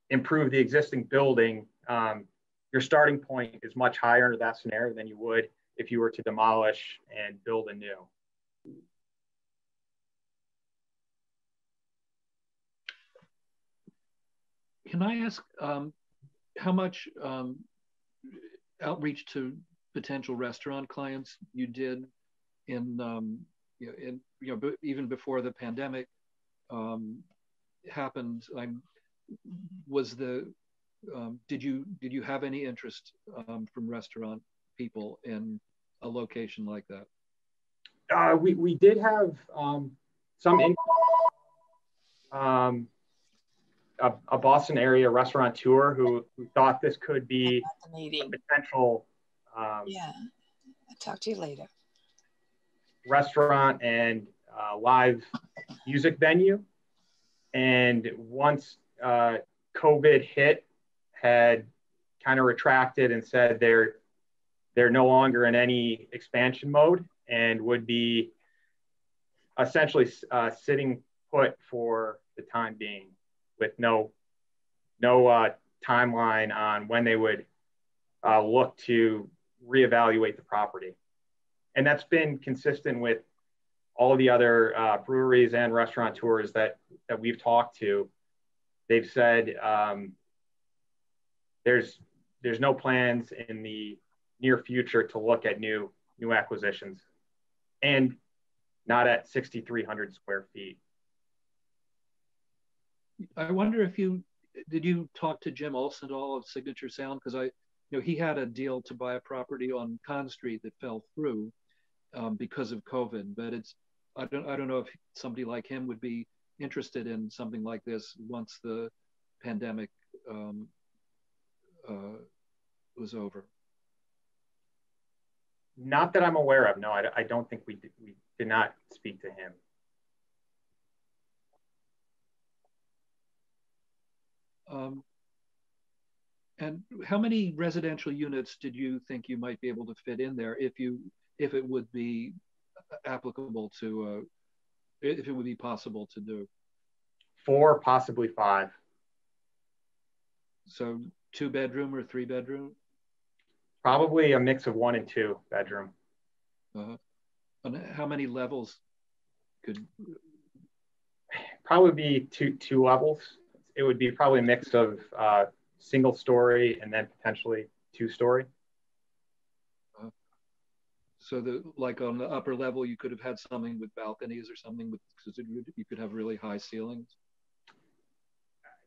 improve the existing building, um, your starting point is much higher under that scenario than you would if you were to demolish and build anew. Can I ask um, how much um, outreach to potential restaurant clients you did in, um, you know, in, you know, even before the pandemic um, happened, I'm, was the, um, did you, did you have any interest um, from restaurant people in a location like that? Uh, we, we did have um, some in, um, a, a, Boston area restaurateur who, who thought this could be a potential. Um, yeah, I'll talk to you later restaurant and uh, live music venue. And once uh, COVID hit, had kind of retracted and said they're they're no longer in any expansion mode and would be essentially uh, sitting put for the time being with no no uh, timeline on when they would uh, look to reevaluate the property. And that's been consistent with all the other uh, breweries and restaurateurs that, that we've talked to. They've said um, there's, there's no plans in the near future to look at new, new acquisitions and not at 6,300 square feet. I wonder if you did you talk to Jim Olson at all of Signature Sound? Because I, you know, he had a deal to buy a property on Conz Street that fell through um, because of COVID. But it's I don't I don't know if somebody like him would be interested in something like this once the pandemic um, uh, was over. Not that I'm aware of. No, I, I don't think we did, we did not speak to him. Um, and how many residential units did you think you might be able to fit in there if you if it would be applicable to uh, if it would be possible to do? Four, possibly five. So two bedroom or three bedroom? Probably a mix of one and two bedroom. Uh, and how many levels could? Probably be two two levels it would be probably a mix of uh, single story and then potentially two story. Uh, so the like on the upper level, you could have had something with balconies or something with because you could have really high ceilings.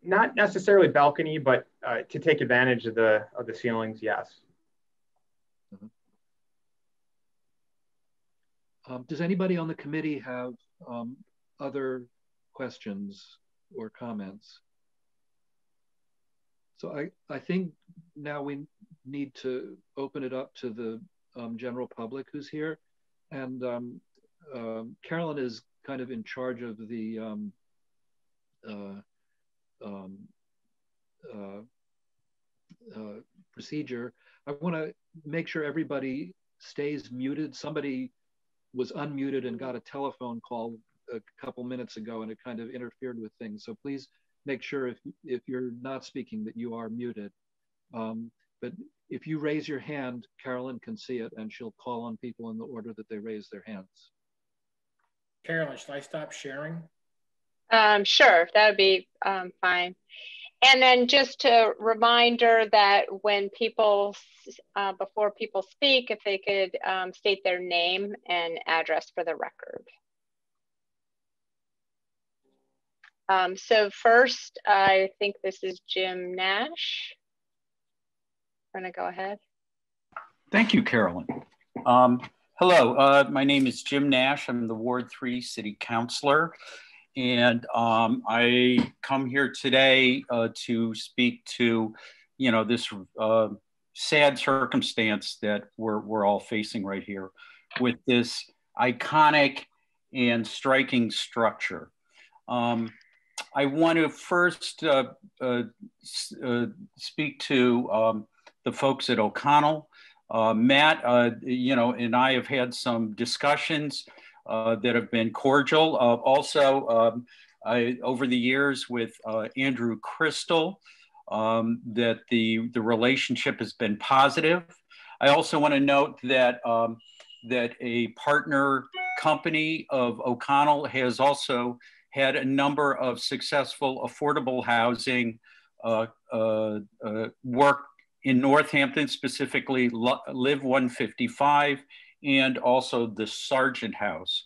Not necessarily balcony, but uh, to take advantage of the of the ceilings, yes. Uh-huh. Um, does anybody on the committee have um, other questions or comments? So I, I think now we need to open it up to the um, general public who's here. And um, um, Carolyn is kind of in charge of the um, uh, um, uh, uh, procedure. I want to make sure everybody stays muted. Somebody was unmuted and got a telephone call a couple minutes ago and it kind of interfered with things. So please make sure if, if you're not speaking that you are muted. Um, but if you raise your hand, Carolyn can see it and she'll call on people in the order that they raise their hands. Carolyn, should I stop sharing? Um, sure, that would be um, fine. And then just a reminder that when people, uh, before people speak, if they could um, state their name and address for the record. Um, so first, I think this is Jim Nash. I'm gonna go ahead. Thank you, Carolyn. Um, hello, uh, my name is Jim Nash. I'm the Ward 3 City Councilor. And um, I come here today uh, to speak to, you know, this uh, sad circumstance that we're, we're all facing right here with this iconic and striking structure. Um, I want to first uh, uh, uh, speak to um, the folks at O'Connell. Uh, Matt, you know, and I have had some discussions that have been cordial. also, um, I, over the years with Andrew Crystal, um, that the, the relationship has been positive. I also want to note that, um, that a partner company of O'Connell has also had a number of successful affordable housing uh, uh, uh, work in Northampton, specifically Live 155 and also the Sargent House.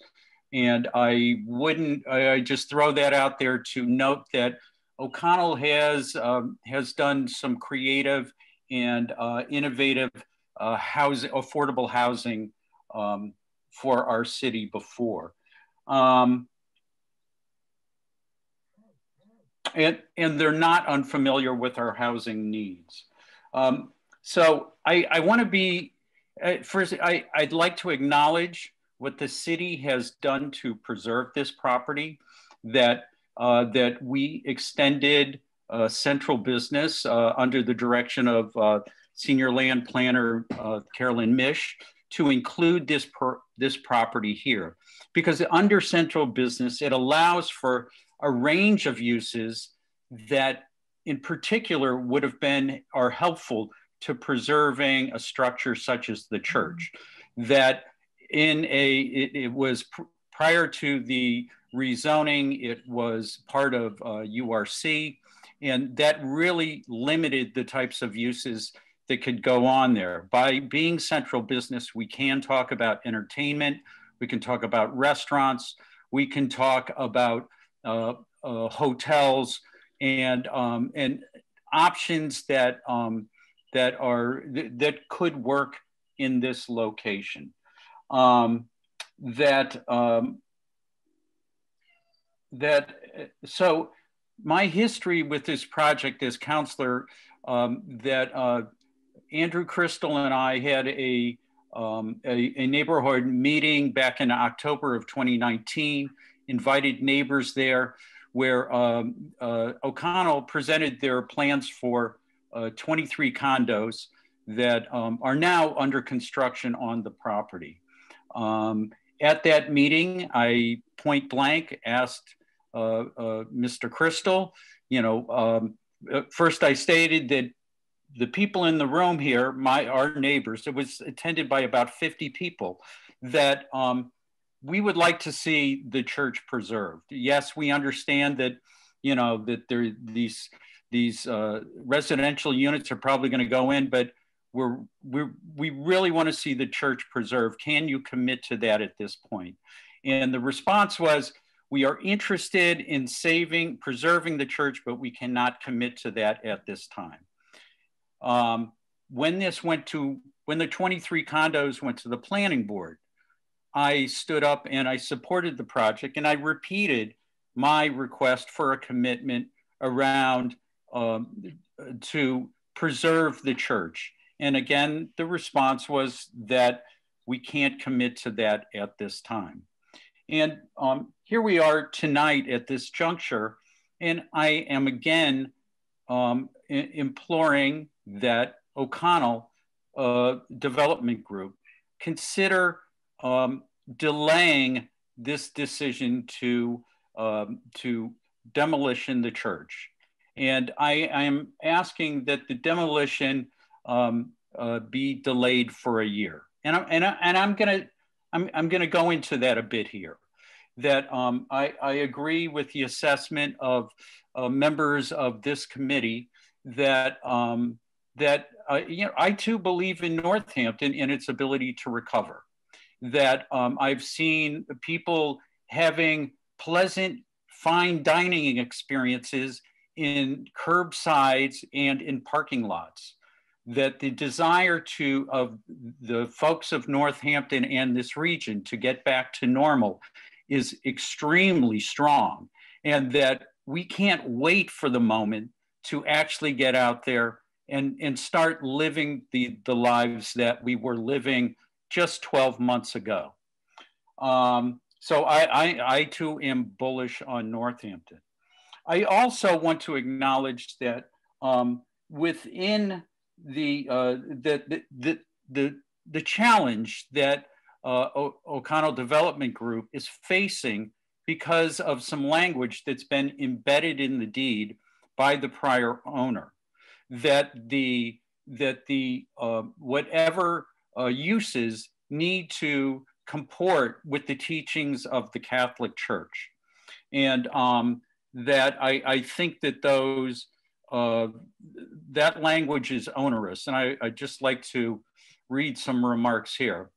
And I wouldn't, I just throw that out there to note that O'Connell has, um, has done some creative and uh, innovative uh, housing, affordable housing um, for our city before. Um, and, and they're not unfamiliar with our housing needs. Um, so I, I want to be, uh, first, I, I'd like to acknowledge what the city has done to preserve this property, that, uh, that we extended uh, central business uh, under the direction of uh, senior land planner Carolyn Misch to include this, this property here. Because under central business, it allows for a range of uses that in particular would have been are helpful to preserving a structure such as the church. That in a, it, it was pr prior to the rezoning, it was part of uh, URC, and that really limited the types of uses that could go on there. By being central business, we can talk about entertainment, we can talk about restaurants, we can talk about uh, uh, hotels, and um, and options that um, that are th that could work in this location. Um, that um, that so my history with this project as counselor um, that uh, Andrew Crystal and I had a, um, a, a, neighborhood meeting back in October of 2019, invited neighbors there where um, uh, O'Connell presented their plans for 23 condos that um, are now under construction on the property. Um, at that meeting, I point blank asked uh, uh Mr. Crystal, you know, um, uh, first I stated that the people in the room here, my our neighbors, it was attended by about 50 people, that um, we would like to see the church preserved. Yes, we understand that, you know, that there these these uh, residential units are probably going to go in, but we're, we're we really want to see the church preserved. Can you commit to that at this point? And the response was, we are interested in saving, preserving the church, but we cannot commit to that at this time. Um, when this went to, when the 23 condos went to the planning board, I stood up and I supported the project and I repeated my request for a commitment around um, to preserve the church. And again, the response was that we can't commit to that at this time. And um, here we are tonight at this juncture, and I am again um, imploring that O'Connell uh, Development Group consider um, delaying this decision to um, to demolition the church. And I am asking that the demolition um, uh, be delayed for a year. And, I, and, I, and I'm gonna I'm, I'm gonna go into that a bit here. That um, I, I agree with the assessment of uh, members of this committee that um, that uh, you know I too believe in Northampton and its ability to recover that um, I've seen people having pleasant, fine dining experiences in curbsides and in parking lots. That the desire to of the folks of Northampton and this region to get back to normal is extremely strong, and that we can't wait for the moment to actually get out there and, and start living the, the lives that we were living just 12 months ago. Um, so I, I, I too am bullish on Northampton. I also want to acknowledge that um, within the, uh, the, the, the, the, the, challenge that uh, O'Connell Development Group is facing because of some language that's been embedded in the deed by the prior owner, that the, that the uh, whatever uh, uses need to comport with the teachings of the Catholic Church. And um, that I, I, think that those, uh, that language is onerous. And I, I'd just like to read some remarks here.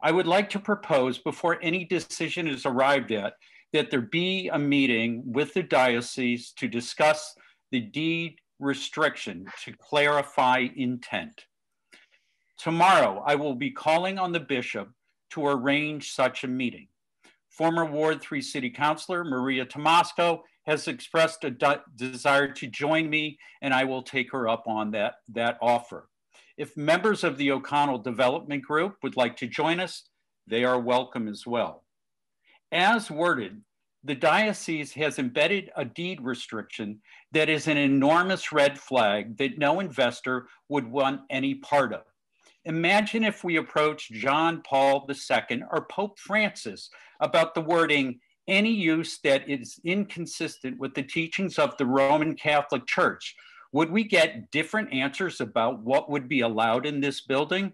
I would like to propose before any decision is arrived at that there be a meeting with the diocese to discuss the deed restriction to clarify intent. Tomorrow, I will be calling on the bishop to arrange such a meeting. Former Ward 3 City Councilor Maria Tymoczko has expressed a de desire to join me, and I will take her up on that, that offer. If members of the O'Connell Development Group would like to join us, they are welcome as well. As worded, the diocese has embedded a deed restriction that is an enormous red flag that no investor would want any part of. Imagine if we approached John Paul II or Pope Francis about the wording any use that is inconsistent with the teachings of the Roman Catholic Church. Would we get different answers about what would be allowed in this building?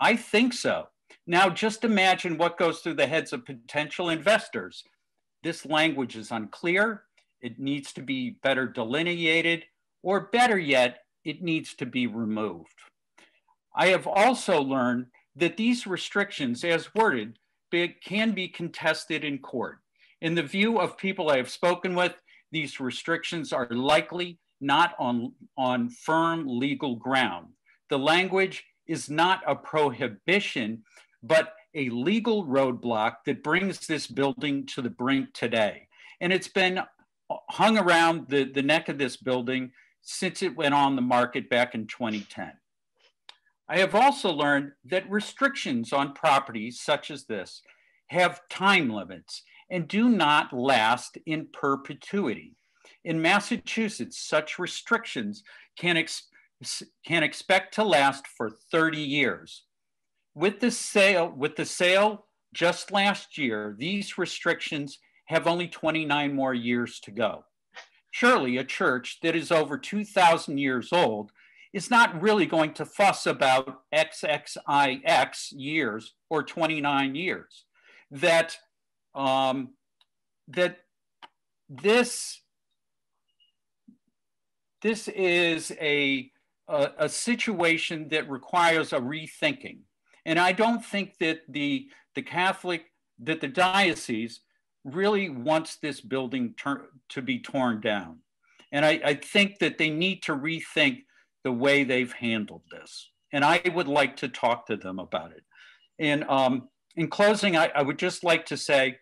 I think so. Now, just imagine what goes through the heads of potential investors. This language is unclear. It needs to be better delineated, or better yet, it needs to be removed. I have also learned that these restrictions, as worded, can be contested in court. In the view of people I have spoken with, these restrictions are likely not on, on firm legal ground. The language is not a prohibition, but a legal roadblock that brings this building to the brink today. And it's been hung around the, the neck of this building since it went on the market back in 2010. I have also learned that restrictions on properties such as this have time limits and do not last in perpetuity. In Massachusetts, such restrictions can, ex can expect to last for 30 years. With the sale, with the sale just last year, these restrictions have only 29 more years to go. Surely a church that is over 2,000 years old is not really going to fuss about XXIX years or 29 years. That, um, that this, this is a, a, a situation that requires a rethinking. And I don't think that the, the Catholic, that the diocese really wants this building to be torn down. And I, I think that they need to rethink the way they've handled this. And I would like to talk to them about it. And um, in closing, I, I, would just like to say,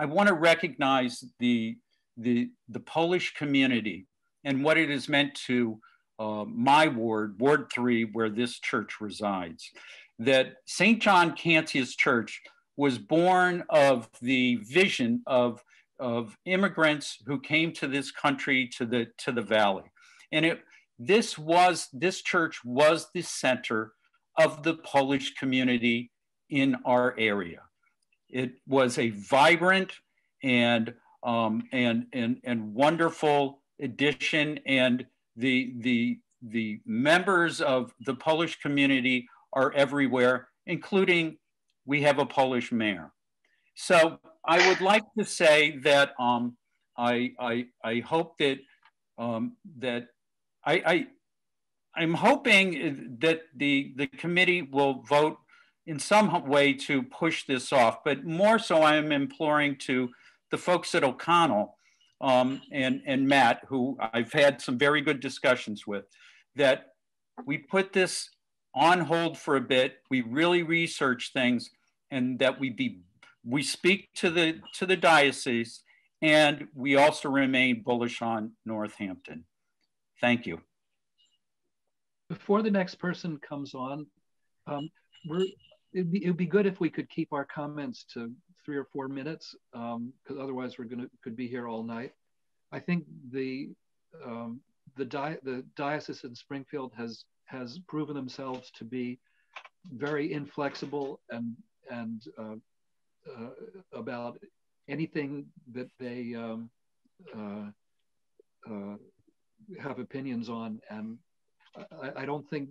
I want to recognize the, the, the Polish community and what it has meant to uh, my ward, Ward 3, where this church resides. That St. John Cantius Church was born of the vision of, of immigrants who came to this country, to the, to the valley. And it, this was, this church was the center of the Polish community in our area. It was a vibrant and, um, and, and, and wonderful addition and the, the, the members of the Polish community are everywhere, including we have a Polish mayor. So I would like to say that um, I, I, I hope that, um, that I, I, I'm hoping that the, the committee will vote in some way to push this off, but more so I am imploring to the folks at O'Connell um, and, and Matt, who I've had some very good discussions with, that we put this on hold for a bit, we really research things, and that we be we speak to the to the diocese, and we also remain bullish on Northampton. Thank you. Before the next person comes on, um, it'd be, it'd be good if we could keep our comments to three or four minutes, because um, otherwise we're gonna could be here all night. I think the um, the, di the diocese in Springfield has has proven themselves to be very inflexible and and uh, uh, about anything that they um, uh, uh, have opinions on, and I, I, don't think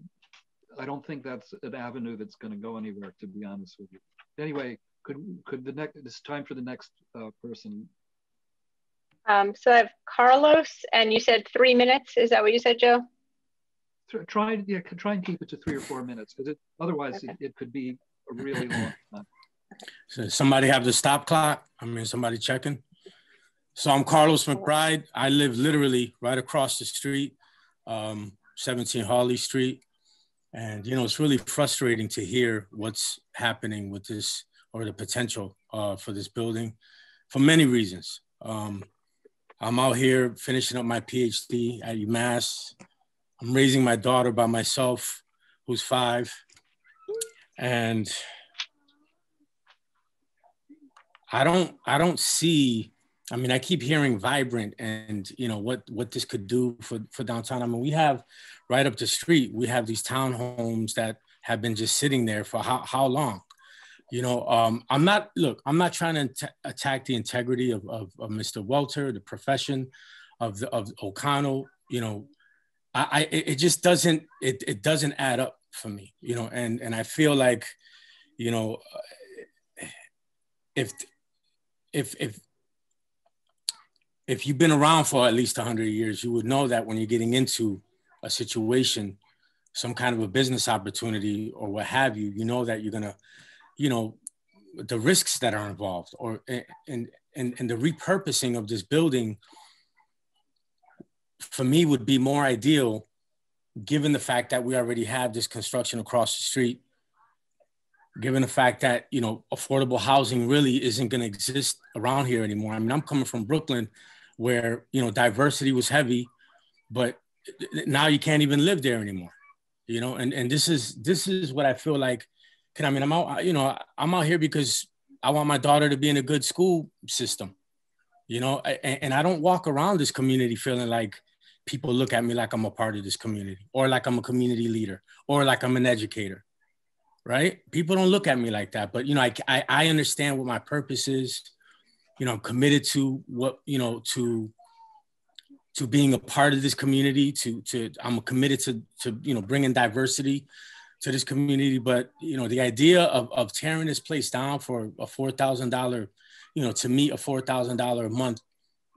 I don't think that's an avenue that's going to go anywhere. To be honest with you. Anyway, could could the next? It's time for the next uh, person. Um, so I have Carlos, and you said three minutes. Is that what you said, Joe? try yeah try and keep it to three or four minutes because otherwise okay. it, it, could be a really long time. So somebody have the stop clock? I mean, somebody checking. So I'm Carlos McBride. I live literally right across the street, um, 17 Hawley Street. And, you know, it's really frustrating to hear what's happening with this or the potential uh, for this building for many reasons. Um, I'm out here finishing up my PhD at UMass. I'm raising my daughter by myself, who's five. And I don't I don't see I mean, I keep hearing vibrant and you know what what this could do for for downtown. I mean, we have right up the street, we have these townhomes that have been just sitting there for how how long? You know, um, I'm not look, I'm not trying to attack the integrity of, of, of Mr. Welter, the profession of the of O'Connell. You know, I, I it just doesn't it it doesn't add up for me. You know, and and I feel like, you know, if if if if you've been around for at least 100 years, you would know that when you're getting into a situation, some kind of a business opportunity or what have you, you know that you're going to, you know, the risks that are involved or and, and, and the repurposing of this building for me would be more ideal given the fact that we already have this construction across the street given the fact that you know affordable housing really isn't going to exist around here anymore. I mean i'm coming from brooklyn where you know diversity was heavy but now you can't even live there anymore you know? And and this is this is what i feel like can i mean i'm out you know i'm out here because i want my daughter to be in a good school system you know? And, and i don't walk around this community feeling like people look at me like i'm a part of this community or like i'm a community leader or like i'm an educator right? People don't look at me like that but you know i i, I understand what my purpose is you know, I'm committed to what, you know, to to being a part of this community, to to I'm committed to to you know bringing diversity to this community. But you know, the idea of of tearing this place down for a four thousand dollar, you know, to meet a four thousand dollar a month,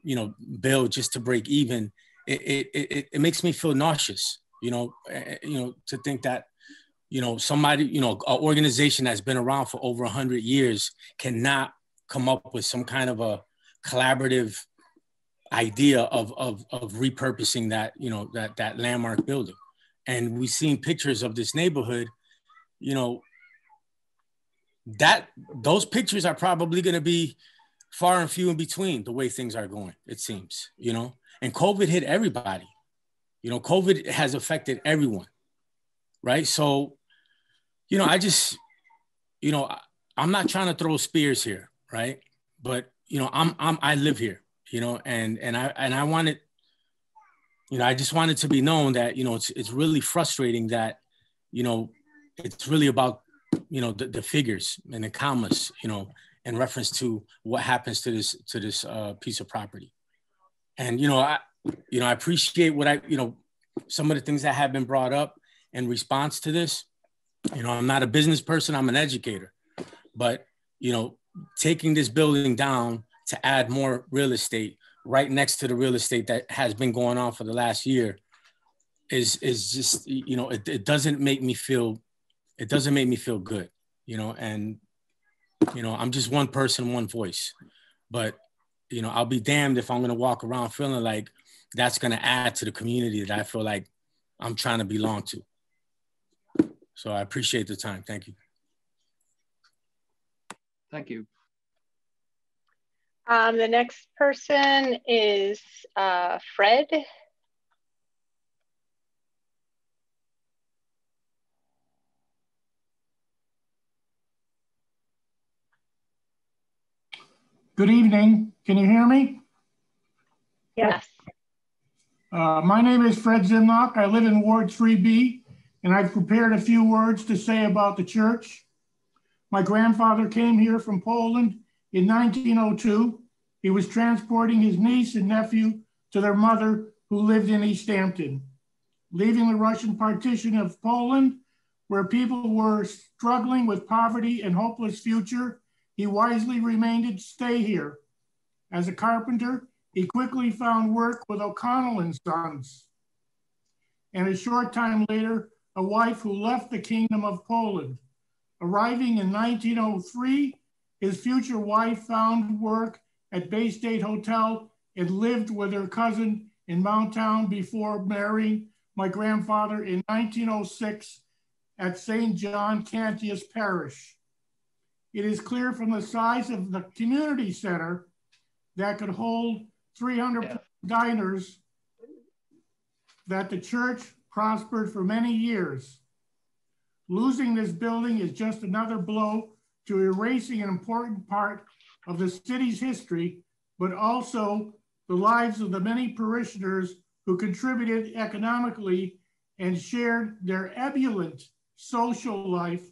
you know, bill just to break even, it it it, it makes me feel nauseous. You know, eh, eh, you know, to think that you know somebody you know an organization that's been around for over 100 years cannot come up with some kind of a collaborative idea of, of, of repurposing that, you know, that, that landmark building. And we've seen pictures of this neighborhood, you know, that those pictures are probably going to be far and few in between the way things are going, it seems, you know, and COVID hit everybody. You know, COVID has affected everyone, right? So, you know, I just, you know, I'm not trying to throw spears here right? But you know, I'm I'm I live here, you know, and and I and I wanted, you know, I just wanted to be known that you know it's it's really frustrating that, you know, it's really about you know the, the figures and the commas, you know, in reference to what happens to this to this uh, piece of property, and you know I you know I appreciate what I you know some of the things that have been brought up in response to this. You know, I'm not a business person, I'm an educator, but you know, taking this building down to add more real estate right next to the real estate that has been going on for the last year is is just you know it, it doesn't make me feel it doesn't make me feel good you know and you know i'm just one person one voice. But you know i'll be damned if i'm going to walk around feeling like that's going to add to the community that i feel like i'm trying to belong to. So i appreciate the time. Thank you Thank you. Um, the next person is uh, Fred. Good evening. Can you hear me? Yes. Uh, my name is Fred Zimnock. I live in Ward 3B, and I've prepared a few words to say about the church. My grandfather came here from Poland in 1902. He was transporting his niece and nephew to their mother, who lived in Easthampton. Leaving the Russian partition of Poland, where people were struggling with poverty and hopeless future, he wisely remained to stay here. As a carpenter, he quickly found work with O'Connell and Sons. And a short time later, a wife who left the Kingdom of Poland. Arriving in 1903, his future wife found work at Bay State Hotel and lived with her cousin in Mountown before marrying my grandfather in 1906 at St. John Cantius Parish. It is clear from the size of the community center that could hold 300 yeah. diners that the church prospered for many years. Losing this building is just another blow to erasing an important part of the city's history but also the lives of the many parishioners who contributed economically and shared their ebullient social life.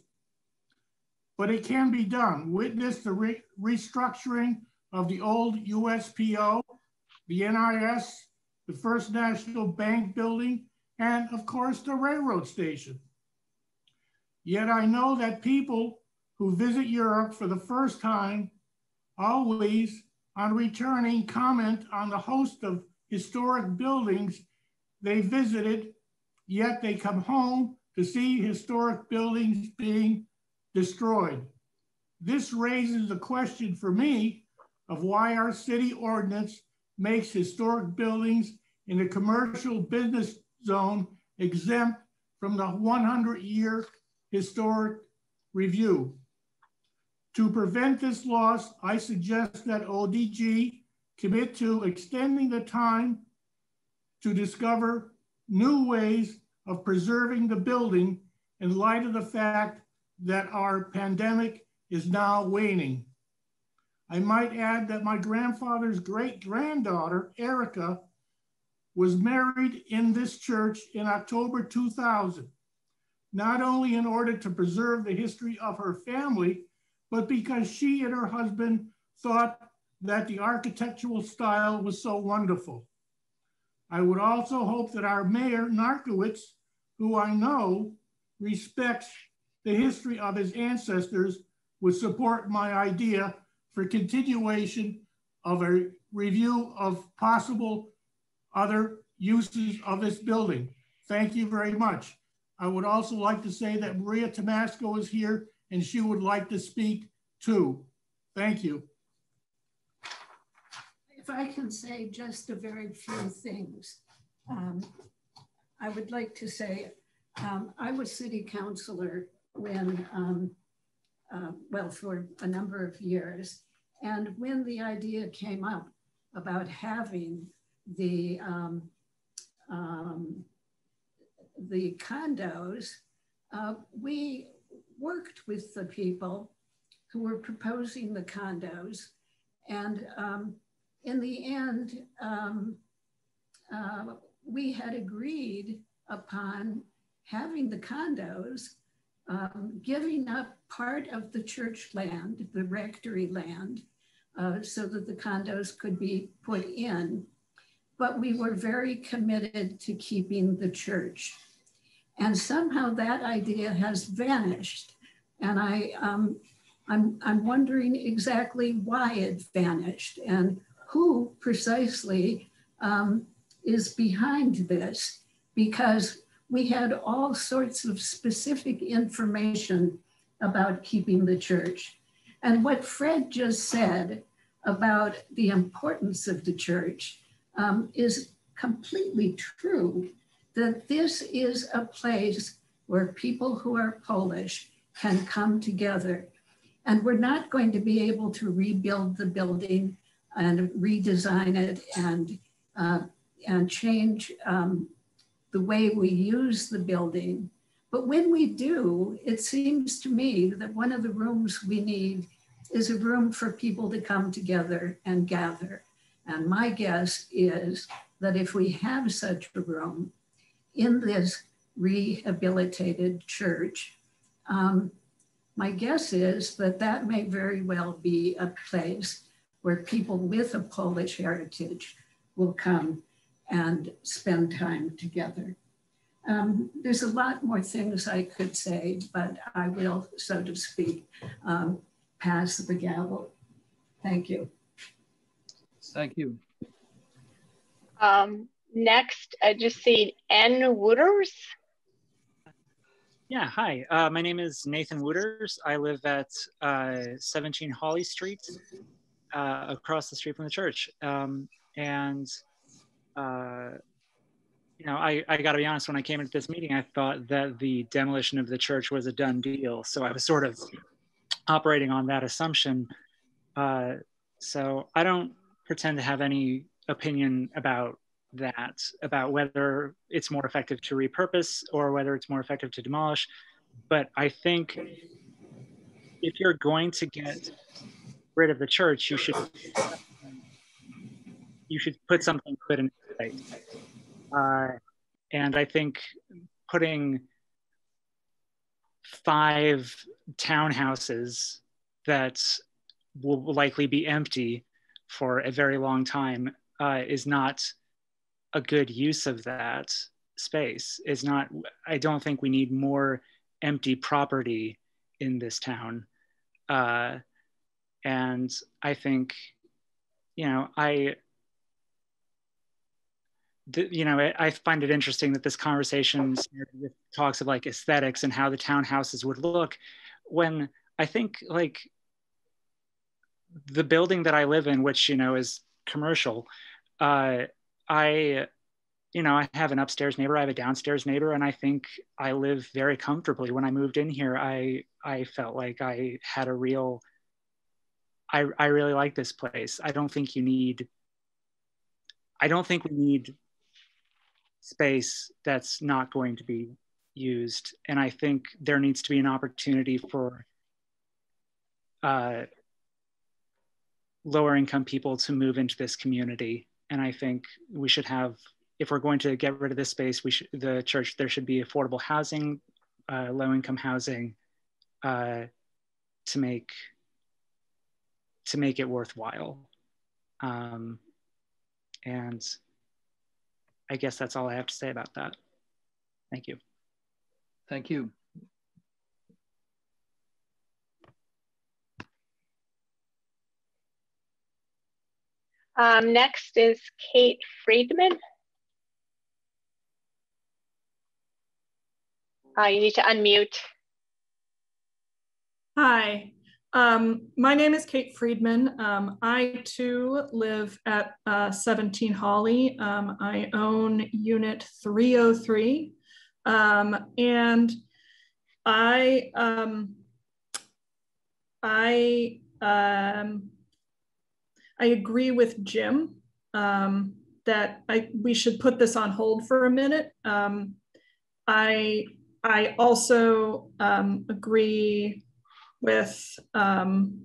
But it can be done. Witness the re restructuring of the old USPO, the NIS, the First National Bank building, and of course the railroad station. Yet I know that people who visit Europe for the first time always on returning comment on the host of historic buildings they visited, yet they come home to see historic buildings being destroyed. This raises the question for me of why our city ordinance makes historic buildings in the commercial business zone exempt from the 100 year historic review. To prevent this loss, I suggest that ODG commit to extending the time to discover new ways of preserving the building in light of the fact that our pandemic is now waning. I might add that my grandfather's great granddaughter, Erica, was married in this church in October 2000, not only in order to preserve the history of her family, but because she and her husband thought that the architectural style was so wonderful. I would also hope that our mayor, Narkewicz, who I know respects the history of his ancestors, would support my idea for continuation of a review of possible other uses of this building. Thank you very much. I would also like to say that Maria Tymoczko is here and she would like to speak too. Thank you. If I can say just a very few things. Um, I would like to say um, I was city councilor when, um, uh, well, for a number of years. And when the idea came up about having the, um, um, the condos, uh, we worked with the people who were proposing the condos. And um, in the end, um, uh, we had agreed upon having the condos, um, giving up part of the church land, the rectory land, uh, so that the condos could be put in. But we were very committed to keeping the church. And somehow that idea has vanished. And I, um, I'm, I'm wondering exactly why it vanished and who precisely um, is behind this, because we had all sorts of specific information about keeping the church. And what Fred just said about the importance of the church um, is completely true that this is a place where people who are Polish can come together. And we're not going to be able to rebuild the building and redesign it and, uh, and change um, the way we use the building. But when we do, it seems to me that one of the rooms we need is a room for people to come together and gather. And my guess is that if we have such a room, in this rehabilitated church. Um, my guess is that that may very well be a place where people with a Polish heritage will come and spend time together. Um, there's a lot more things I could say, but I will, so to speak, um, pass the gavel. Thank you. Thank you. Um, Next, I just see N. Wooters. Yeah, hi. Uh, my name is Nathan Wooters. I live at uh, 17 Hawley Street, uh, across the street from the church. Um, and, uh, you know, I, I got to be honest, when I came into this meeting, I thought that the demolition of the church was a done deal. So I was sort of operating on that assumption. Uh, so I don't pretend to have any opinion about that about whether it's more effective to repurpose or whether it's more effective to demolish. But I think if you're going to get rid of the church, you should you should put something good in place. Uh, and I think putting five townhouses that will likely be empty for a very long time uh, is not a good use of that space. Is not i don't think we need more empty property in this town. Uh, and i think you know i you know i find it interesting that this conversation with talks of like aesthetics and how the townhouses would look when i think like the building that i live in which you know is commercial uh, i you know, I have an upstairs neighbor, I have a downstairs neighbor, and I think I live very comfortably. When I moved in here, I I felt like I had a real I I really like this place. I don't think you need I don't think we need space that's not going to be used. And I think there needs to be an opportunity for uh, lower income people to move into this community. And I think we should have if we're going to get rid of this space, we should, the church, there should be affordable housing, uh, low income housing uh, to make, to make it worthwhile. Um, and I guess that's all I have to say about that. Thank you. Thank you. Um, next is Kate Friedman. Uh, you need to unmute. Hi, um, my name is Kate Friedman. Um, I too live at uh, 17 Hawley. Um, I own unit 303. Um, and I, um, I, um, I agree with Jim that I, we should put this on hold for a minute. I I also um, agree with um,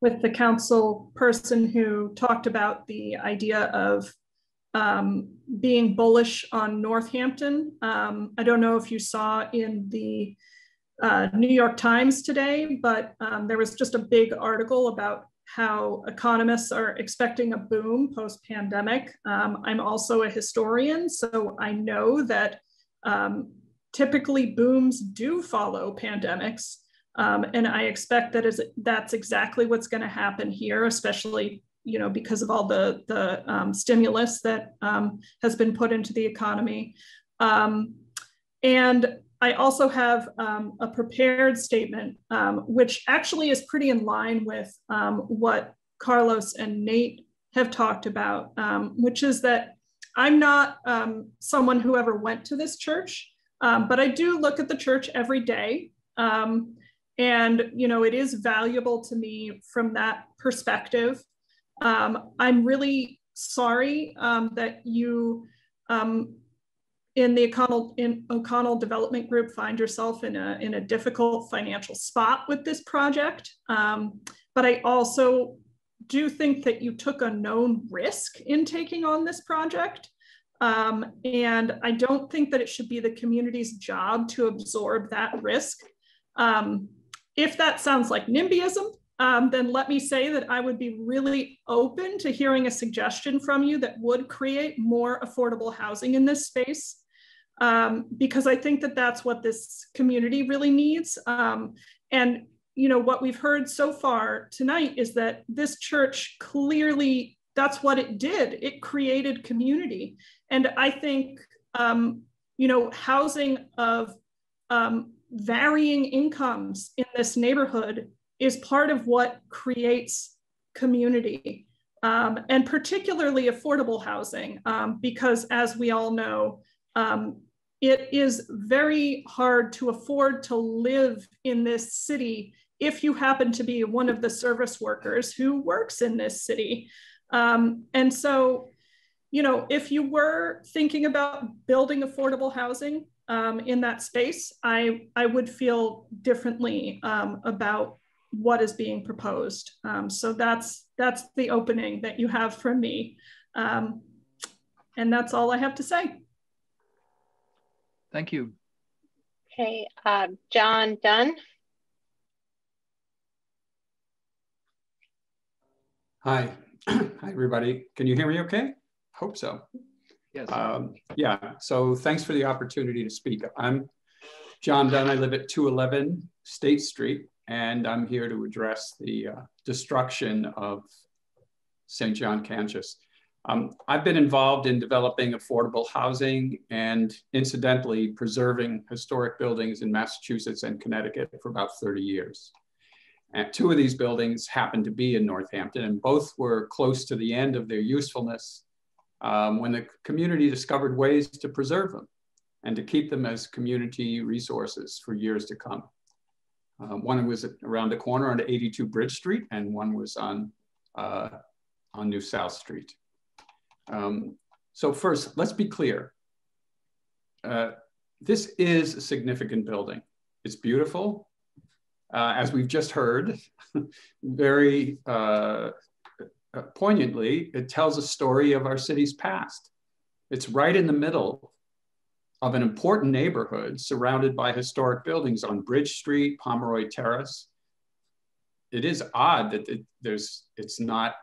with the council person who talked about the idea of um, being bullish on Northampton. Um, I don't know if you saw in the uh, New York Times today, but um, there was just a big article about how economists are expecting a boom post pandemic. Um, I'm also a historian, so I know that um, typically booms do follow pandemics. Um, and I expect that is that's exactly what's going to happen here, especially you know because of all the the um, stimulus that um, has been put into the economy. Um, and I also have um, a prepared statement, um, which actually is pretty in line with what Carlos and Nate have talked about, which is that I'm not someone who ever went to this church. Um, but I do look at the church every day. Um, and, you know, it is valuable to me from that perspective. Um, I'm really sorry um, that you, um, in the O'Connell, in O'Connell Development Group, find yourself in a, in a difficult financial spot with this project. Um, but I also do think that you took a known risk in taking on this project. Um, and I don't think that it should be the community's job to absorb that risk. Um, if that sounds like NIMBYism, um, then let me say that I would be really open to hearing a suggestion from you that would create more affordable housing in this space. Um, because I think that that's what this community really needs. Um, and you know what we've heard so far tonight is that this church clearly that's what it did. It created community. And I think, um, you know, housing of um, varying incomes in this neighborhood is part of what creates community. Um, and particularly affordable housing, um, because as we all know, um, it is very hard to afford to live in this city if you happen to be one of the service workers who works in this city. Um, and so, you know, if you were thinking about building affordable housing um, in that space, I, I would feel differently um, about what is being proposed. Um, so that's, that's the opening that you have from me. Um, and that's all I have to say. Thank you. Okay, uh, John Dunn. Hi. Hi, everybody. Can you hear me okay? Hope so. Yes. Um, yeah, so thanks for the opportunity to speak. I'm John Dunn. I live at 211 State Street, and I'm here to address the uh, destruction of St. John Cantius. Um, I've been involved in developing affordable housing and incidentally preserving historic buildings in Massachusetts and Connecticut for about 30 years. And two of these buildings happened to be in Northampton and both were close to the end of their usefulness um, when the community discovered ways to preserve them and to keep them as community resources for years to come. Uh, one was around the corner on 82 Bridge Street and one was on, uh, on New South Street. Um, so first, let's be clear. Uh, this is a significant building. It's beautiful. Uh, as we've just heard, very uh, poignantly, it tells a story of our city's past. It's right in the middle of an important neighborhood surrounded by historic buildings on Bridge Street, Pomeroy Terrace. It is odd that it, there's, it's not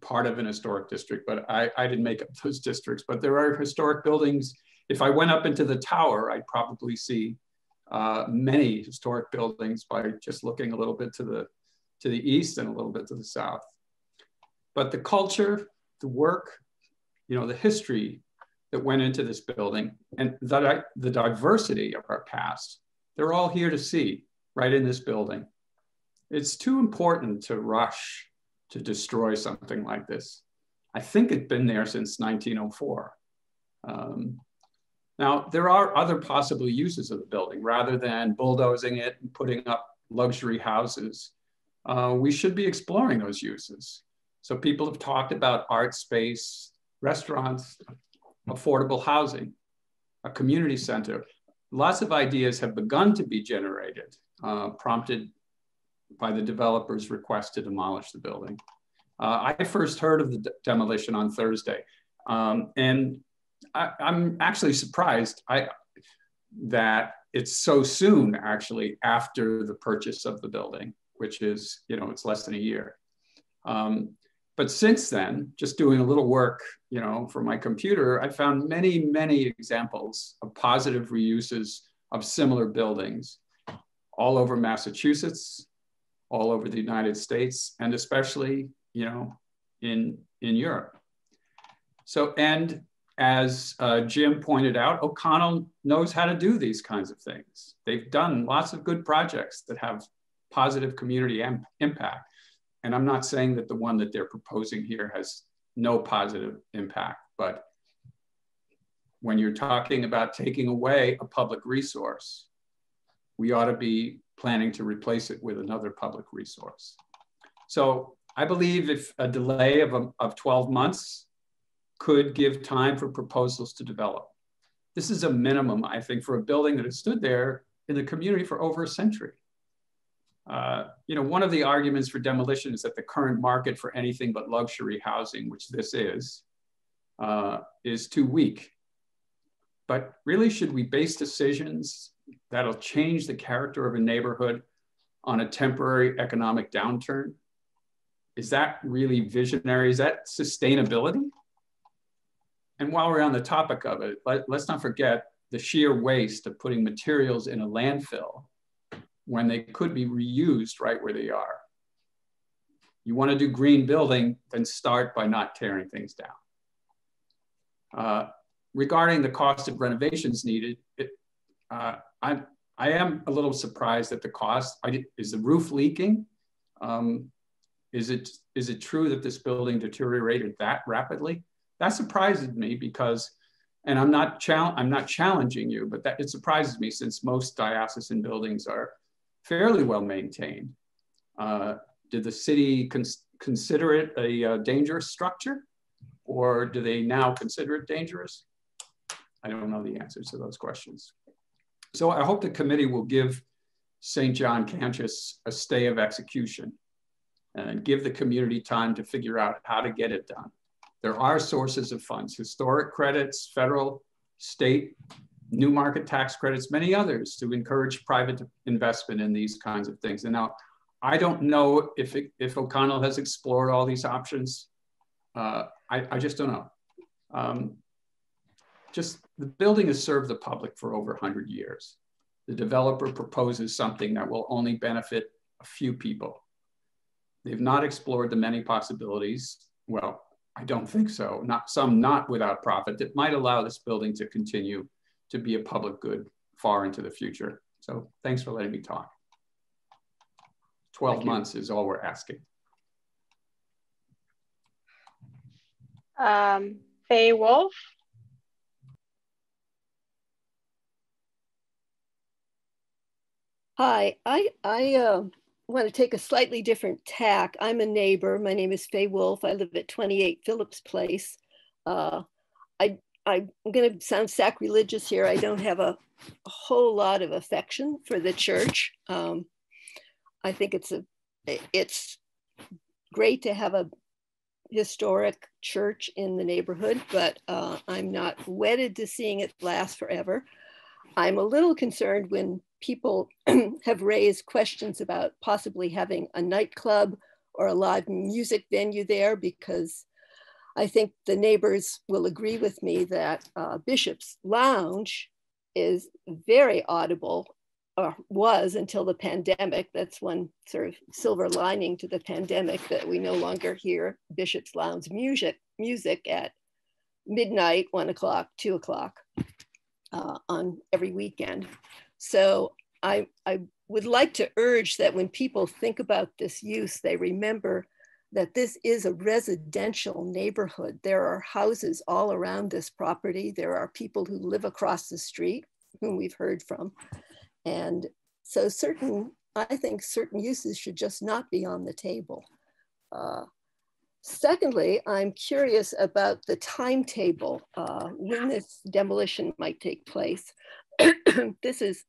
part of an historic district, but I, I didn't make up those districts. But there are historic buildings. If I went up into the tower, I'd probably see uh, many historic buildings by just looking a little bit to the, to the east and a little bit to the south. But the culture, the work, you know, the history that went into this building and the, the diversity of our past, they're all here to see right in this building. It's too important to rush to destroy something like this. I think it's been there since 1904. Um, now, there are other possible uses of the building rather than bulldozing it and putting up luxury houses. Uh, we should be exploring those uses. So people have talked about art space, restaurants, affordable housing, a community center. Lots of ideas have begun to be generated, uh, prompted by the developer's request to demolish the building. Uh, I first heard of the de demolition on Thursday, um, and I, am actually surprised I, that it's so soon actually after the purchase of the building, which is, you know, it's less than a year. Um, but since then, just doing a little work, you know, for my computer, I found many, many examples of positive reuses of similar buildings all over Massachusetts, all over the United States, and especially, you know, in, in Europe. So, and as uh, Jim pointed out, O'Connell knows how to do these kinds of things. They've done lots of good projects that have positive community impact. And I'm not saying that the one that they're proposing here has no positive impact, but when you're talking about taking away a public resource, we ought to be planning to replace it with another public resource. So I believe if a delay of, a, of 12 months could give time for proposals to develop. This is a minimum, I think, for a building that has stood there in the community for over a century. Uh, you know, one of the arguments for demolition is that the current market for anything but luxury housing, which this is, uh, is too weak. But really, should we base decisions that'll change the character of a neighborhood on a temporary economic downturn? Is that really visionary? Is that sustainability? And while we're on the topic of it, let, us not forget the sheer waste of putting materials in a landfill when they could be reused right where they are. You want to do green building, then start by not tearing things down. Uh, regarding the cost of renovations needed, it, uh, I, I am a little surprised at the cost. I, is the roof leaking? Um, is, it, is it true that this building deteriorated that rapidly? That surprises me because, and I'm not, I'm not challenging you, but that it surprises me since most diocesan buildings are fairly well maintained. Uh, did the city cons consider it a, a, uh, dangerous structure or do they now consider it dangerous? I don't know the answers to those questions. So I hope the committee will give St. John Cantius a stay of execution and give the community time to figure out how to get it done. There are sources of funds, historic credits, federal, state, new market tax credits, many others to encourage private investment in these kinds of things. And now I don't know if, if O'Connell has explored all these options. Uh, I, I, just don't know. Um, just the building has served the public for over 100 years. The developer proposes something that will only benefit a few people. They've not explored the many possibilities. Well, I don't think so. Not some not without profit that might allow this building to continue to be a public good far into the future. So thanks for letting me talk. 12 months is all we're asking. Um, Faye Wolf. Hi, I, I uh, want to take a slightly different tack. I'm a neighbor. My name is Faye Wolf. I live at 28 Phillips Place. Uh, I, I'm going to sound sacrilegious here. I don't have a, a, whole lot of affection for the church. Um, I think it's a, it's great to have a historic church in the neighborhood, but uh, I'm not wedded to seeing it last forever. I'm a little concerned when people have raised questions about possibly having a nightclub or a live music venue there because I think the neighbors will agree with me that uh, Bishop's Lounge is very audible, or was until the pandemic. That's one sort of silver lining to the pandemic that we no longer hear Bishop's Lounge music, music at midnight, one o'clock, two o'clock uh, on every weekend. So I, I would like to urge that when people think about this use, they remember that this is a residential neighborhood. There are houses all around this property. There are people who live across the street whom we've heard from. And so certain, I think certain uses should just not be on the table. Uh, secondly, I'm curious about the timetable uh, when this demolition might take place. this is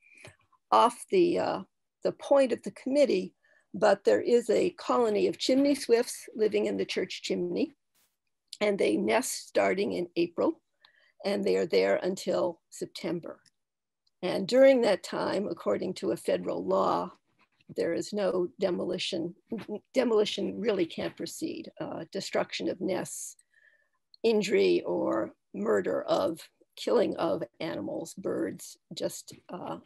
off the, uh, the point of the committee, but there is a colony of chimney swifts living in the church chimney, and they nest starting in April, and they are there until September. And during that time, according to a federal law, there is no demolition. Demolition really can't proceed. Uh, destruction of nests, injury or murder of killing of animals, birds, just uh,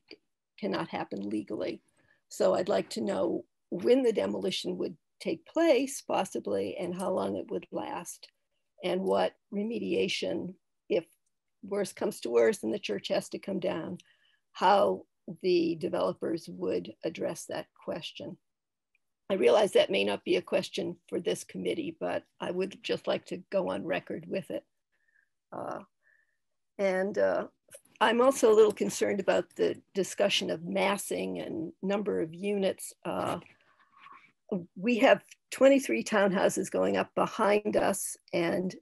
cannot happen legally. So I'd like to know when the demolition would take place, possibly, and how long it would last, and what remediation, if worse comes to worse and the church has to come down, how the developers would address that question. I realize that may not be a question for this committee, but I would just like to go on record with it. Uh, and uh, I'm also a little concerned about the discussion of massing and number of units. Uh, we have 23 townhouses going up behind us and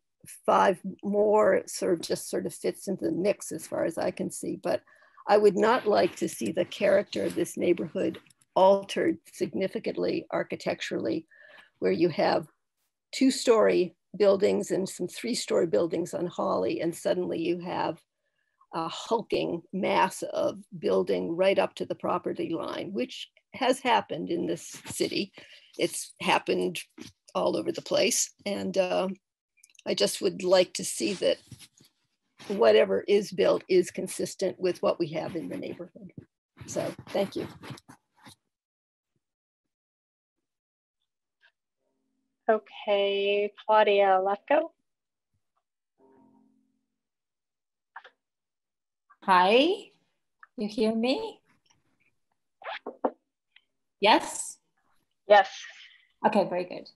five more sort of just sort of fits into the mix as far as I can see. But I would not like to see the character of this neighborhood altered significantly architecturally, where you have two story buildings and some three story buildings on Hawley, and suddenly you have a hulking mass of building right up to the property line, which has happened in this city. It's happened all over the place. And uh, I just would like to see that whatever is built is consistent with what we have in the neighborhood. So thank you. Okay, Claudia Lefko. Hi, you hear me? Yes? Yes. Okay, very good.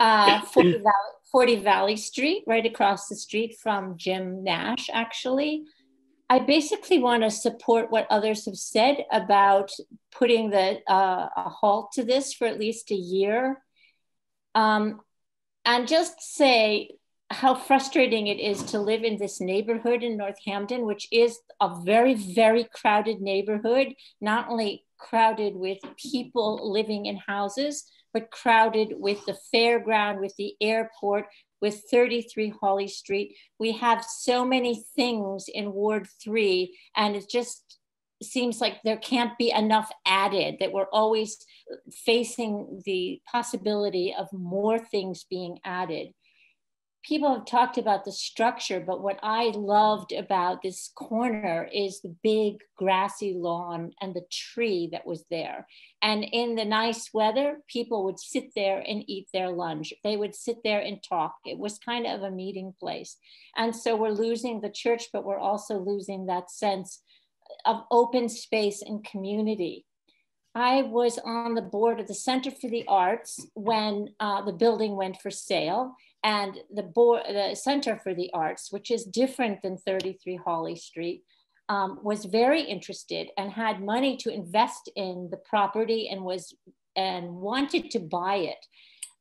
Uh, 40, Valley, 40 Valley Street, right across the street from Jim Nash, actually. I basically want to support what others have said about putting the uh, a halt to this for at least a year. Um, and just say how frustrating it is to live in this neighborhood in Northampton, which is a very, very crowded neighborhood, not only crowded with people living in houses, but crowded with the fairground, with the airport, with 33 Hawley Street. We have so many things in Ward 3, and it's just seems like there can't be enough added, that we're always facing the possibility of more things being added people have talked about the structure, but what I loved about this corner is the big grassy lawn and the tree that was there. And in the nice weather, people would sit there and eat their lunch. They would sit there and talk. It was kind of a meeting place. And so we're losing the church, but we're also losing that sense of open space and community. I was on the board of the Center for the Arts when uh, the building went for sale and the board, the Center for the Arts, which is different than 33 Hawley Street, um, was very interested and had money to invest in the property and was and wanted to buy it.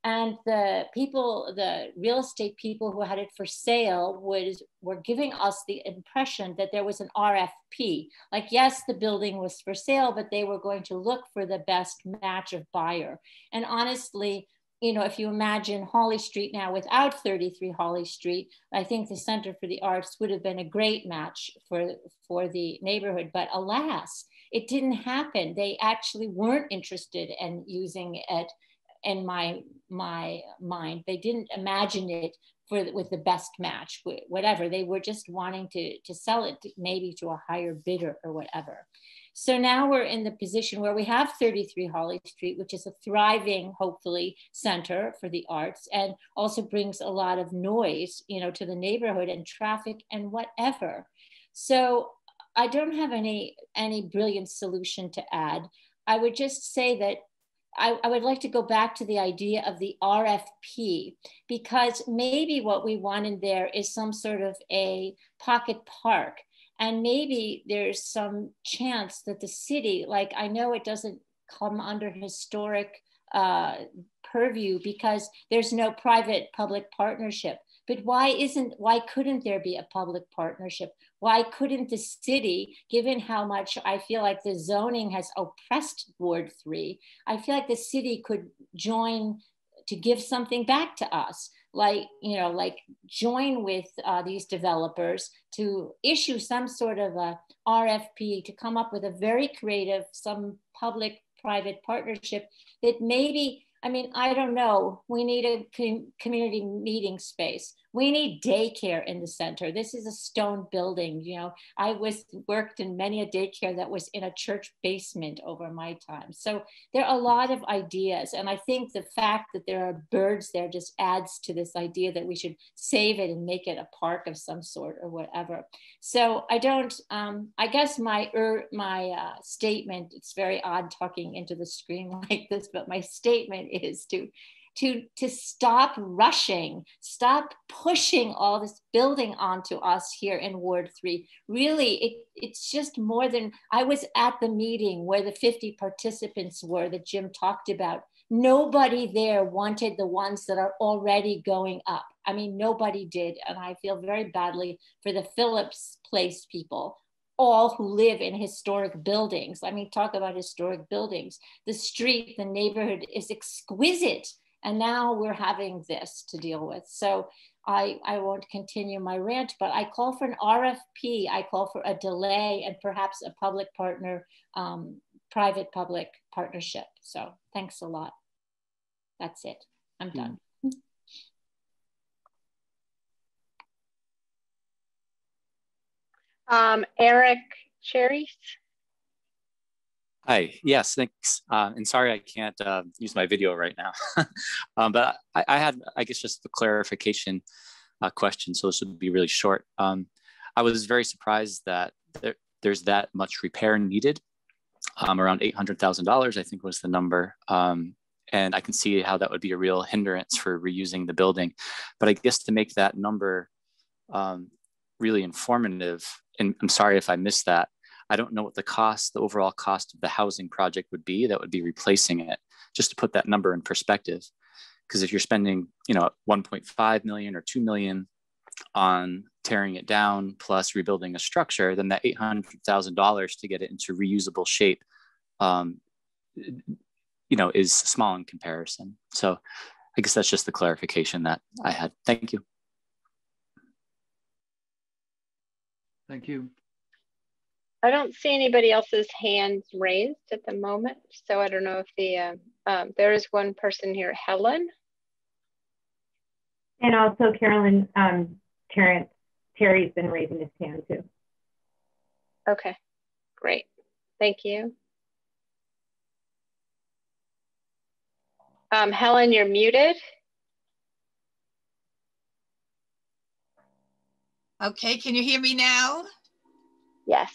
And the people, the real estate people who had it for sale was were giving us the impression that there was an RFP. Like, yes, the building was for sale, but they were going to look for the best match of buyer. And honestly, you know, if you imagine Hawley Street now without 33 Hawley Street, I think the Center for the Arts would have been a great match for, for the neighborhood. But alas, it didn't happen. They actually weren't interested in using it in my, my mind. They didn't imagine it for, with the best match, whatever. They were just wanting to, to sell it maybe to a higher bidder or whatever. So now we're in the position where we have 33 Hawley Street, which is a thriving, hopefully, center for the arts and also brings a lot of noise, you know, to the neighborhood and traffic and whatever. So I don't have any any brilliant solution to add. I would just say that I, I, would like to go back to the idea of the RFP because maybe what we want in there is some sort of a pocket park. And maybe there's some chance that the city like i know it doesn't come under historic uh, purview because there's no private public partnership but why isn't why couldn't there be a public partnership why couldn't the city given how much i feel like the zoning has oppressed ward 3 i feel like the city could join to give something back to us like you know like join with uh, these developers to issue some sort of a rfp to come up with a very creative some public private partnership that maybe I mean, I don't know. We need a com community meeting space. We need daycare in the center. This is a stone building. You know, I was worked in many a daycare that was in a church basement over my time. So there are a lot of ideas. And I think the fact that there are birds there just adds to this idea that we should save it and make it a park of some sort or whatever. So I don't, um, I guess my, er, my uh, statement, it's very odd talking into the screen like this, but my statement is to to to stop rushing stop pushing all this building onto us here in ward 3 really it, it's just more than i was at the meeting where the 50 participants were that jim talked about nobody there wanted the ones that are already going up i mean nobody did and i feel very badly for the phillips place people all who live in historic buildings. I mean, talk about historic buildings. The street, the neighborhood is exquisite. And now we're having this to deal with. So I, I won't continue my rant, but I call for an RFP. I call for a delay and perhaps a public partner, um, private public partnership. So thanks a lot. That's it. I'm hmm. done. Um, Eric Cherries. Hi, yes, thanks. Uh, and sorry I can't uh, use my video right now. um, but I, I, had, I guess, just a clarification uh, question. So this would be really short. Um, I was very surprised that there, there's that much repair needed. Um, around $800,000, I think was the number. Um, and I can see how that would be a real hindrance for reusing the building. But I guess to make that number um, really informative, and I'm sorry if I missed that, I don't know what the cost, the overall cost of the housing project would be that would be replacing it, just to put that number in perspective. Because if you're spending, you know, 1.5 million or 2 million on tearing it down plus rebuilding a structure, then that $800,000 to get it into reusable shape, um, you know, is small in comparison. So I guess that's just the clarification that I had. Thank you. Thank you. I don't see anybody else's hands raised at the moment, so I don't know if the uh, um, there is one person here, Helen. And also Carolyn, um, Terrence, Terry's been raising his hand too. Okay, great. Thank you. Um, Helen, you're muted. Okay, can you hear me now? Yes.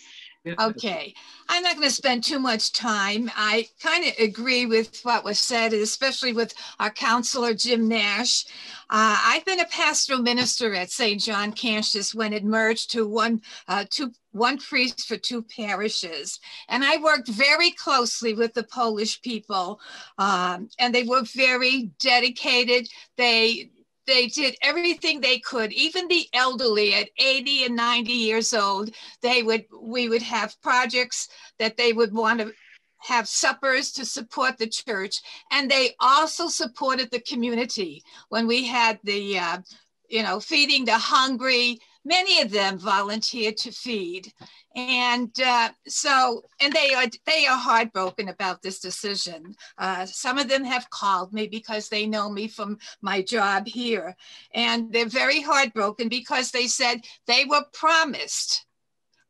Okay, I'm not going to spend too much time. I kind of agree with what was said, especially with our councillor, Jim Nash. Uh, I've been a pastoral minister at St. John Cantius when it merged to one, uh, two, one priest for two parishes. And I worked very closely with the Polish people, um, and they were very dedicated. They they did everything they could. Even the elderly at 80 and 90 years old they would we would have projects that they would want to have suppers to support the church. And they also supported the community. When we had the uh, you know feeding the hungry many of them volunteered to feed. And uh, so and they are they are heartbroken about this decision. Uh, some of them have called me because they know me from my job here. And they're very heartbroken because they said they were promised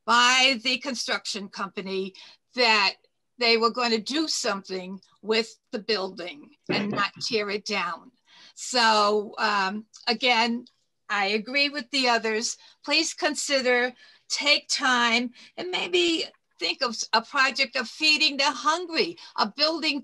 by the construction company that they were going to do something with the building and not tear it down. So um, again I agree with the others. Please consider, take time, and maybe think of a project of feeding the hungry, a building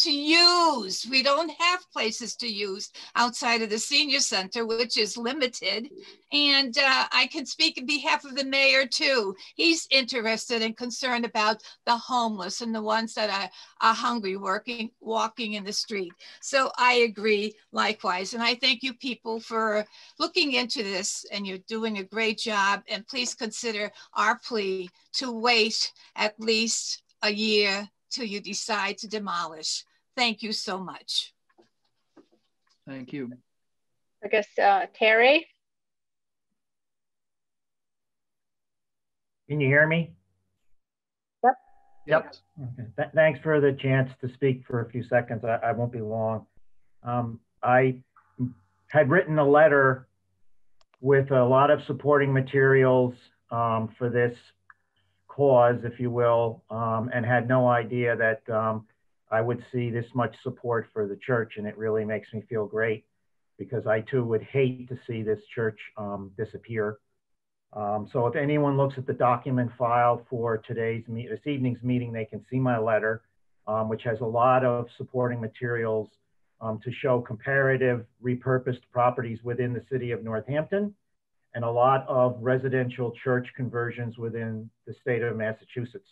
to use. We don't have places to use outside of the senior center, which is limited. And uh, I can speak in behalf of the mayor too. He's interested and concerned about the homeless and the ones that are, are hungry working, walking in the street. So I agree likewise. And I thank you people for looking into this and you're doing a great job. And please consider our plea to wait at least a year till you decide to demolish. Thank you so much. Thank you. I guess uh, Terry. Can you hear me? Yep. Yep. Okay. Th thanks for the chance to speak for a few seconds. I, I won't be long. Um, I had written a letter with a lot of supporting materials um, for this cause, if you will, um, and had no idea that um, I would see this much support for the church, and it really makes me feel great because I too would hate to see this church um, disappear. Um, so if anyone looks at the document file for today's this evening's meeting, they can see my letter, um, which has a lot of supporting materials um, to show comparative repurposed properties within the city of Northampton and a lot of residential church conversions within the state of Massachusetts.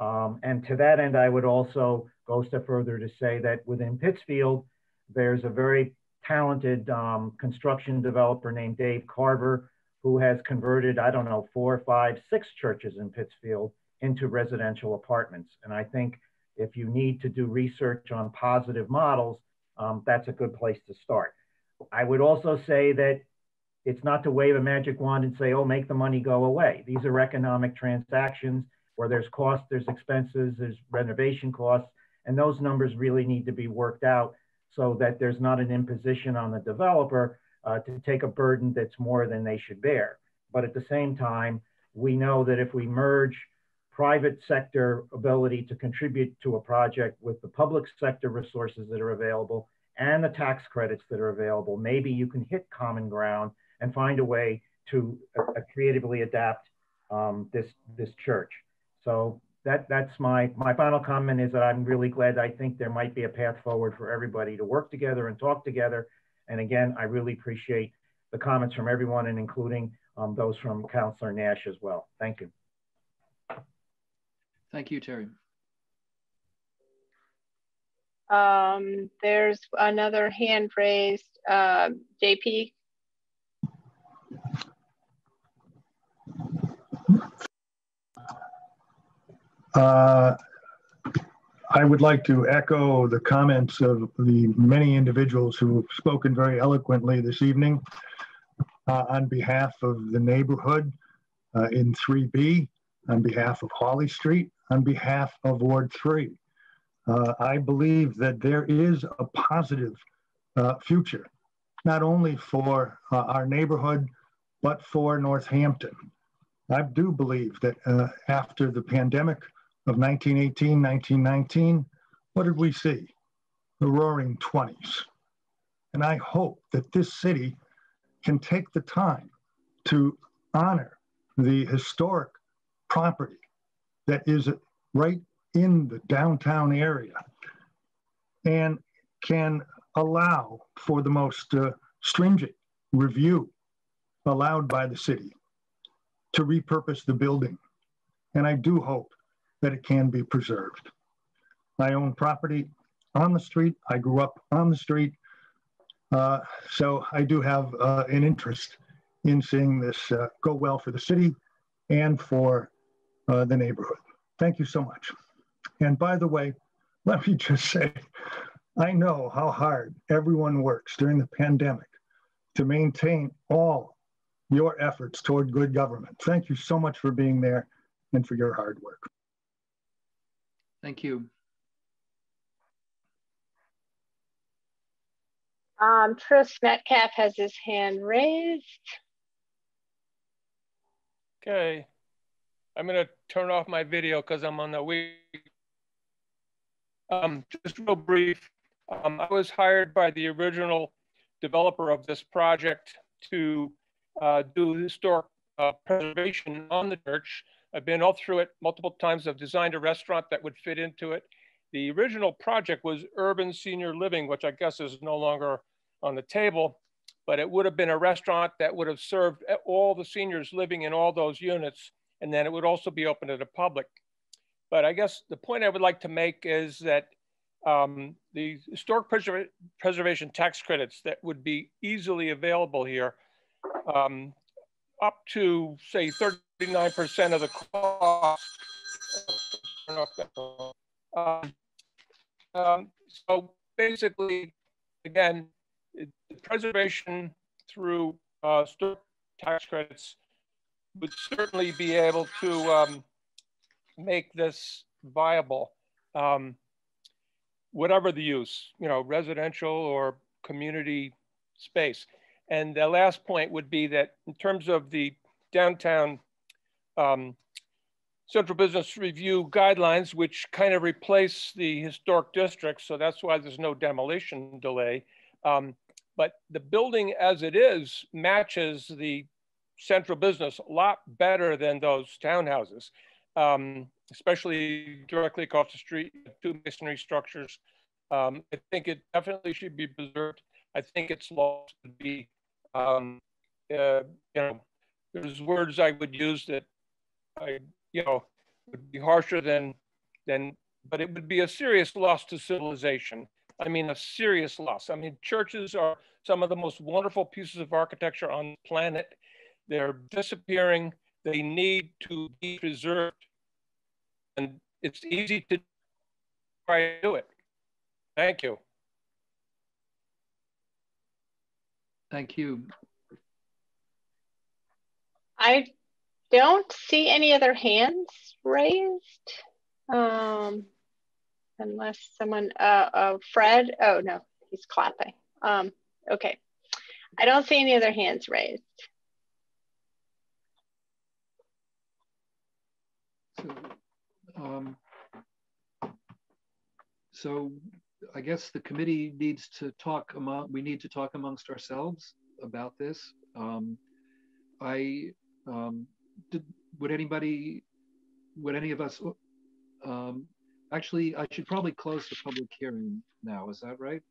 Um, and to that end, I would also go a step further to say that within Pittsfield, there's a very talented um, construction developer named Dave Carver who has converted, I don't know, four, five, six churches in Pittsfield into residential apartments. And I think if you need to do research on positive models, um, that's a good place to start. I would also say that it's not to wave a magic wand and say, oh, make the money go away. These are economic transactions where there's costs, there's expenses, there's renovation costs, and those numbers really need to be worked out so that there's not an imposition on the developer uh, to take a burden that's more than they should bear. But at the same time, we know that if we merge private sector ability to contribute to a project with the public sector resources that are available and the tax credits that are available, maybe you can hit common ground and find a way to uh, creatively adapt um, this, this church. So that that's my my final comment is that I'm really glad. I think there might be a path forward for everybody to work together and talk together. And again, I really appreciate the comments from everyone and including um, those from Councillor Nash as well. Thank you. Thank you, Terry. Um, there's another hand raised. Uh, JP. Uh, I would like to echo the comments of the many individuals who have spoken very eloquently this evening uh, on behalf of the neighborhood uh, in 3B, on behalf of Hawley Street, on behalf of Ward 3. Uh, I believe that there is a positive uh, future, not only for uh, our neighborhood, but for Northampton. I do believe that after the pandemic of 1918, 1919, what did we see? The roaring 20s. And I hope that this city can take the time to honor the historic property that is right in the downtown area and can allow for the most uh, stringent review allowed by the city to repurpose the building. And I do hope that it can be preserved. I own property on the street. I grew up on the street. Uh, so I do have uh, an interest in seeing this uh, go well for the city and for uh, the neighborhood. Thank you so much. And by the way, let me just say, I know how hard everyone works during the pandemic to maintain all your efforts toward good government. Thank you so much for being there and for your hard work. Thank you. Um, Tris Metcalfe has his hand raised. Okay. I'm going to turn off my video because I'm on the week. Um, just real brief. Um, I was hired by the original developer of this project to uh, do historic uh, preservation on the church. I've been all through it multiple times. I've designed a restaurant that would fit into it. The original project was urban senior living, which I guess is no longer on the table, but it would have been a restaurant that would have served all the seniors living in all those units. And then it would also be open to the public. But I guess the point I would like to make is that um, the historic preserv preservation tax credits that would be easily available here um, up to say 39% of the cost. Um, um, so basically, again, the preservation through uh, tax credits would certainly be able to um, make this viable, um, whatever the use, you know, residential or community space. And the last point would be that in terms of the downtown um, central business review guidelines, which kind of replace the historic district. So that's why there's no demolition delay. Um, but the building as it is matches the central business a lot better than those townhouses, um, especially directly across the street, two masonry structures. Um, I think it definitely should be preserved. I think it's lost to be um, uh, you know, there's words I would use that I, you know, would be harsher than, than, but it would be a serious loss to civilization. I mean, a serious loss. I mean, churches are some of the most wonderful pieces of architecture on the planet. They're disappearing. They need to be preserved. And it's easy to try to do it. Thank you. Thank you. I don't see any other hands raised. Um, unless someone, uh, uh, Fred, oh no, he's clapping. Um, okay. I don't see any other hands raised. So, um, so I guess the committee needs to talk among, we need to talk amongst ourselves about this. Um, I, um, did, would anybody, would any of us, um, actually, I should probably close the public hearing now, is that right?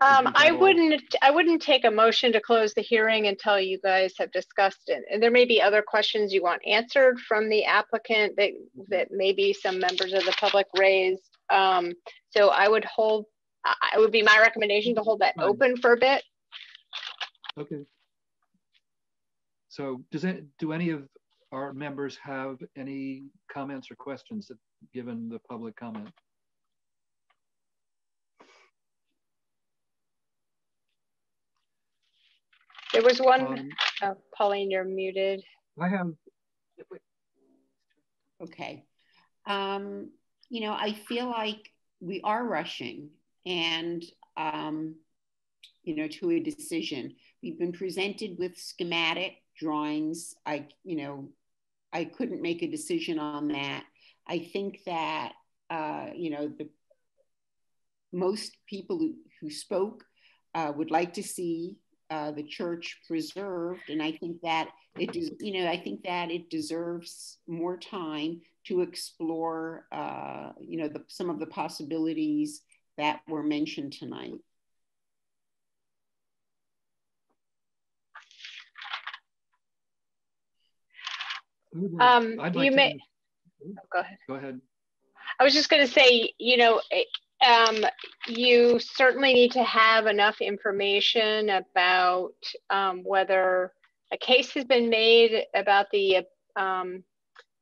Um, I wouldn't. I wouldn't take a motion to close the hearing until you guys have discussed it. And there may be other questions you want answered from the applicant that that maybe some members of the public raised. Um, so I would hold. it would be my recommendation to hold that Fine. open for a bit. Okay. So does it? Do any of our members have any comments or questions that, given the public comment? There was one, um, uh, Pauline, you're muted. I have. Okay. Um, you know, I feel like we are rushing and, um, you know, to a decision. We've been presented with schematic drawings. I, you know, I couldn't make a decision on that. I think that, uh, you know, the most people who, who spoke uh, would like to see uh, the church preserved, and I think that it, you know, I think that it deserves more time to explore, uh, you know, the, some of the possibilities that were mentioned tonight. Um, like you may. To... Oh, go ahead. Go ahead. I was just going to say, you know, um, you certainly need to have enough information about um, whether a case has been made about the, um,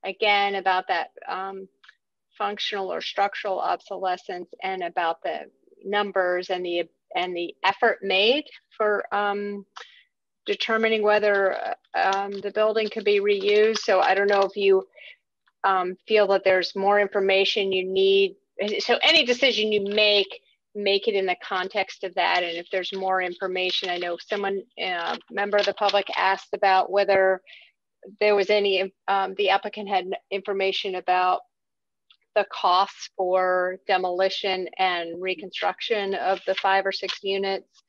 again, about that um, functional or structural obsolescence and about the numbers and the and the effort made for um, determining whether um, the building could be reused. So I don't know if you feel that there's more information you need. So any decision you make make it in the context of that. And if there's more information i know someone uh, member of the public asked about whether there was any um, the applicant had information about the costs for demolition and reconstruction of the five or six units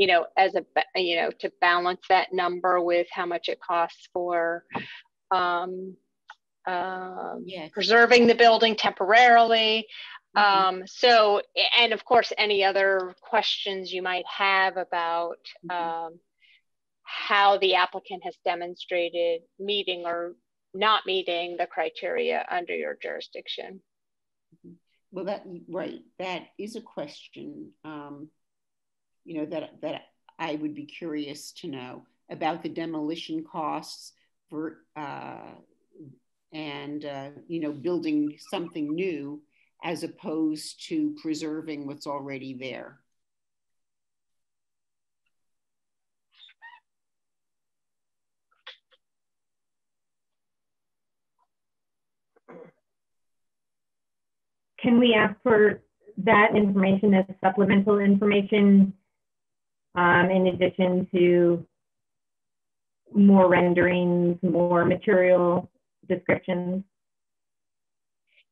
you know as a you know to balance that number with how much it costs for um, um, yes. preserving the building temporarily. Mm-hmm. Um, so, and of course, any other questions you might have about mm-hmm. um, how the applicant has demonstrated meeting or not meeting the criteria under your jurisdiction. Mm-hmm. Well, that right, that is a question. Um, you know that that I would be curious to know about the demolition costs for uh, and uh, you know building something new as opposed to preserving what's already there. Can we ask for that information as supplemental information um, in addition to more renderings, more material descriptions?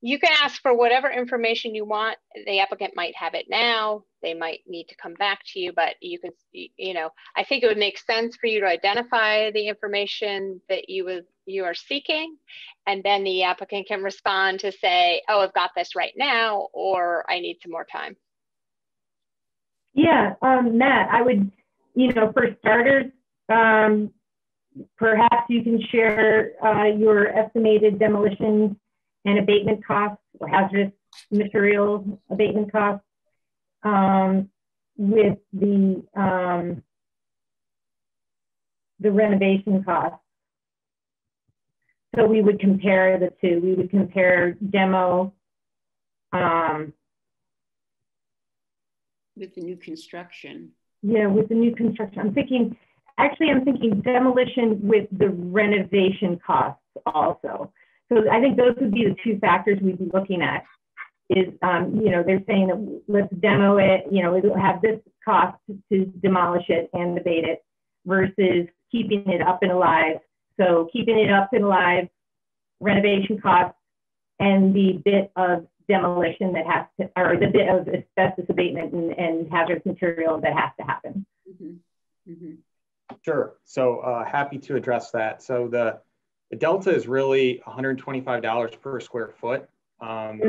You can ask for whatever information you want. The applicant might have it now. They might need to come back to you, but you can, you know, I think it would make sense for you to identify the information that you would you are seeking, and then the applicant can respond to say, "Oh, I've got this right now," or "I need some more time." Yeah, um, Matt, I would, you know, for starters, um, perhaps you can share uh, your estimated demolition and abatement costs or hazardous materials abatement costs um, with the um, the renovation costs. So we would compare the two. We would compare demo um, with the new construction. Yeah, with the new construction. I'm thinking Actually, I'm thinking demolition with the renovation costs also. So I think those would be the two factors we'd be looking at is, um, you know, they're saying that let's demo it, you know, it'll have this cost to demolish it and abate it versus keeping it up and alive. So keeping it up and alive, renovation costs, and the bit of demolition that has to, or the bit of asbestos abatement and, and hazardous material that has to happen. Mm -hmm. Mm -hmm. Sure. So uh, happy to address that. So the, the delta is really $125 per square foot. Um,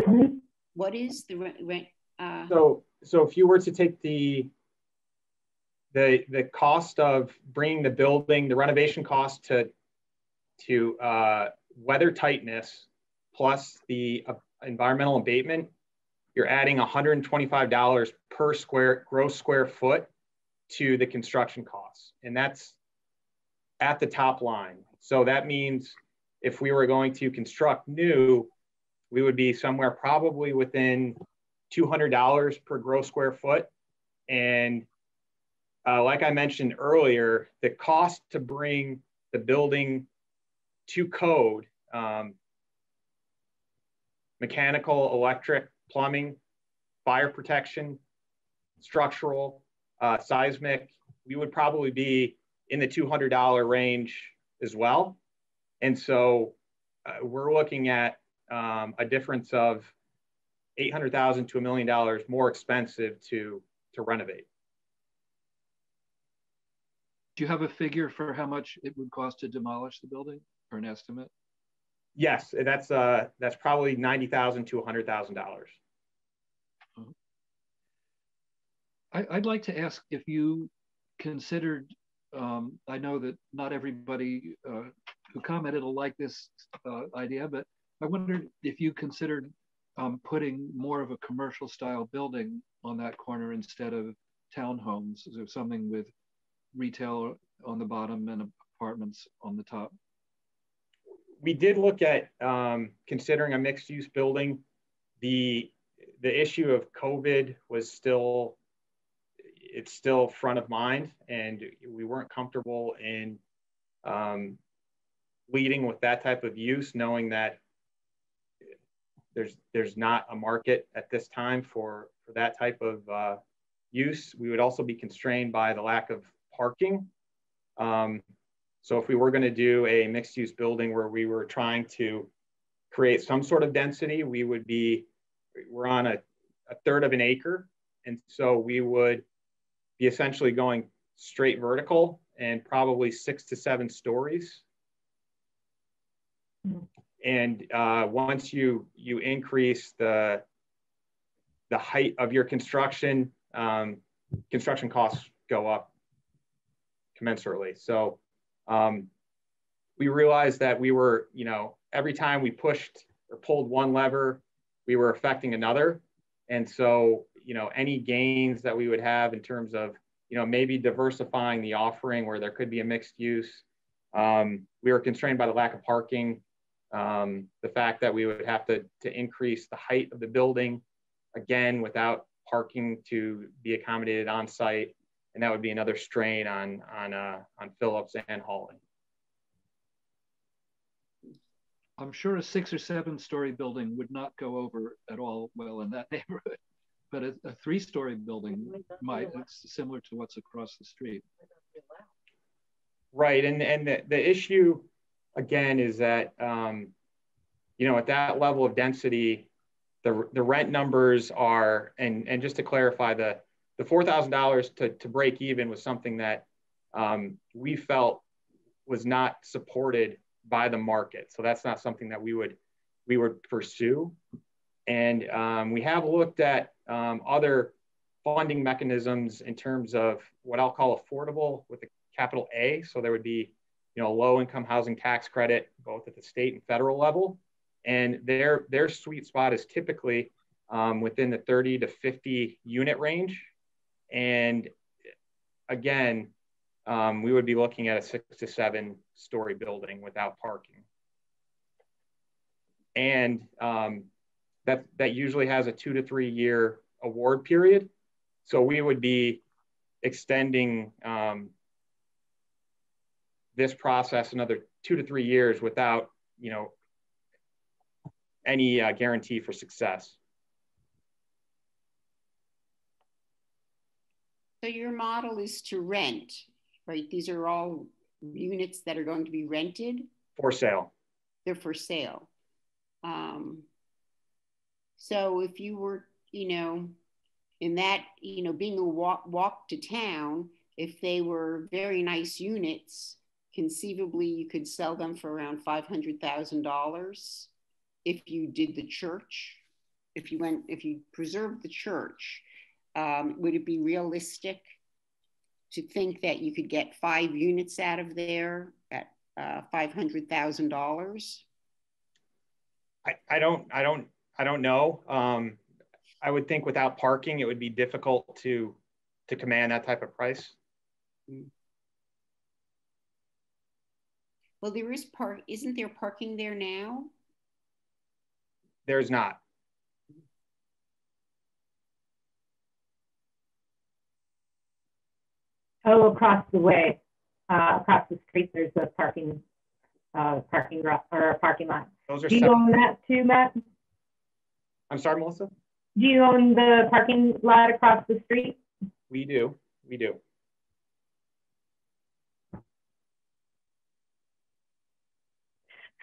what is the rent? Uh... So so if you were to take the the the cost of bringing the building, the renovation cost to to uh, weather tightness plus the uh, environmental abatement, you're adding $125 per square gross square foot to the construction costs. And that's at the top line. So that means if we were going to construct new, we would be somewhere probably within $200 per gross square foot. And uh, like I mentioned earlier, the cost to bring the building to code, um, mechanical, electric, plumbing, fire protection, structural, uh, seismic, we would probably be in the $200 range as well. And so uh, we're looking at um, a difference of 800,000 to a million dollars more expensive to, to renovate. Do you have a figure for how much it would cost to demolish the building or an estimate? Yes, that's uh, that's probably ninety thousand to hundred thousand dollars. I'd like to ask if you considered. Um, I know that not everybody uh, who commented will like this uh, idea, but I wondered if you considered um, putting more of a commercial style building on that corner instead of townhomes, or something with retail on the bottom and apartments on the top? We did look at um, considering a mixed use building. The the issue of COVID was still it's still front of mind, and we weren't comfortable in um, leading with that type of use, knowing that there's there's not a market at this time for for that type of uh, use. We would also be constrained by the lack of parking. Um, so if we were going to do a mixed use building where we were trying to create some sort of density, we would be, we're on a, a third of an acre. And so we would be essentially going straight vertical and probably six to seven stories. And uh, once you you increase the the height of your construction, um, construction costs go up commensurately. So um, we realized that we were, you know, every time we pushed or pulled one lever, we were affecting another. And so, you know, any gains that we would have in terms of, you know, maybe diversifying the offering where there could be a mixed use. Um, we were constrained by the lack of parking, um, the fact that we would have to, to increase the height of the building, again, without parking to be accommodated on site and that would be another strain on on uh, on Phillips and Hawley. I'm sure a six or seven story building would not go over at all well in that neighborhood, but a, a three story building might. It's similar to what's across the street. Right, and and the, the issue again is that um, you know at that level of density, the the rent numbers are and and just to clarify the the $4,000 to, to break even was something that um, we felt was not supported by the market. So that's not something that we would we would pursue. And um, we have looked at um, other funding mechanisms in terms of what I'll call affordable with a capital A. So there would be, you know, low income housing tax credit both at the state and federal level. And their their sweet spot is typically um, within the 30 to 50 unit range. And again, um, we would be looking at a six to seven story building without parking. And um, that, that usually has a two to three year award period. So we would be extending um, this process another two to three years without, you know, any uh, guarantee for success. So your model is to rent, right? These are all units that are going to be rented? For sale. They're for sale. Um, so if you were, you know, in that, you know, being a walk, walk to town, if they were very nice units, conceivably you could sell them for around $500,000 if you did the church, if you went, if you preserved the church um, would it be realistic to think that you could get five units out of there at uh, five hundred thousand dollars? I, I don't I don't I don't know. Um, I would think without parking, it would be difficult to to command that type of price. Well, there is park. Isn't there parking there now? There's not. Oh, across the way, uh, across the street, there's a parking, uh, parking garage or a parking lot. Those are Do you separate. own that too, Matt? I'm sorry, Melissa? Do you own the parking lot across the street? We do. We do.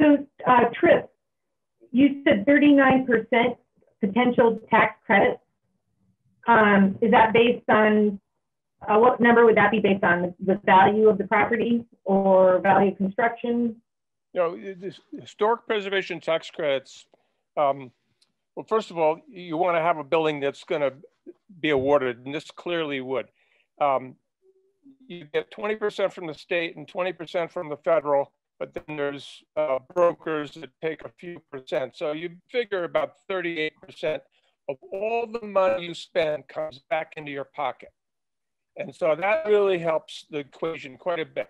So, uh, Trip, you said thirty-nine percent potential tax credit. Um, is that based on, uh, what number would that be based on? The value of the property or value of construction? You know, historic preservation tax credits, um, well, first of all, you want to have a building that's going to be awarded, and this clearly would. Um, you get 20% from the state and 20% from the federal, but then there's uh, brokers that take a few percent. So you figure about 38% of all the money you spend comes back into your pocket. And so that really helps the equation quite a bit.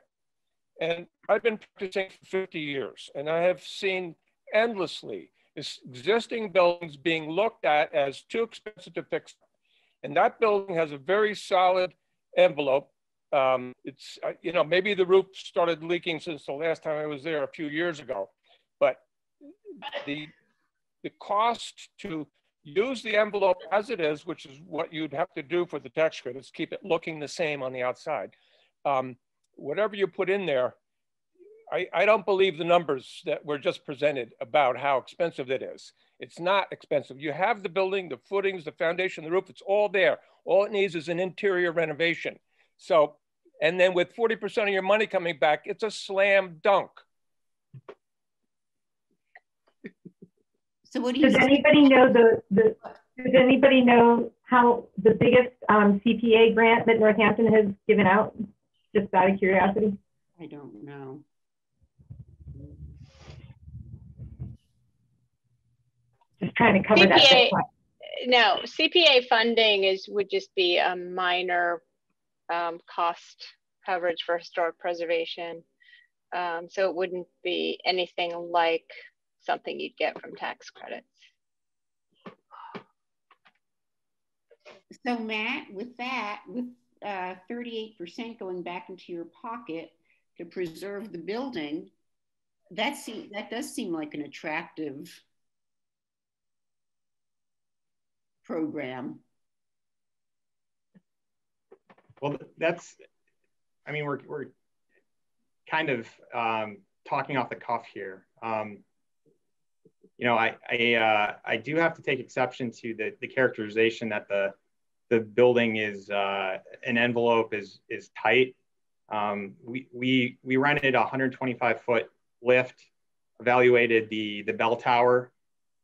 And I've been practicing for 50 years, and I have seen endlessly existing buildings being looked at as too expensive to fix. And that building has a very solid envelope. Um, it's, uh, you know, maybe the roof started leaking since the last time I was there a few years ago, but the, the cost to use the envelope as it is, which is what you'd have to do for the tax credits, keep it looking the same on the outside. Um, whatever you put in there, I, I don't believe the numbers that were just presented about how expensive it is. It's not expensive. You have the building, the footings, the foundation, the roof, it's all there. All it needs is an interior renovation. So, and then with 40% of your money coming back, it's a slam dunk. So what do you? Does anybody know the, the, does anybody know how the biggest um, CPA grant that Northampton has given out? Just out of curiosity. I don't know. Just trying to cover that. CPA, no, CPA funding is, would just be a minor um, cost coverage for historic preservation. Um, so it wouldn't be anything like something you'd get from tax credits. So Matt, with that, with uh, 38% going back into your pocket to preserve the building, that seem, that does seem like an attractive program. Well, that's, I mean, we're, we're kind of um, talking off the cuff here. Um, you know, I, I, uh, I do have to take exception to the, the characterization that the, the building is, uh, an envelope is, is tight. Um, we, we, we rented a 125 foot lift, evaluated the, the bell tower.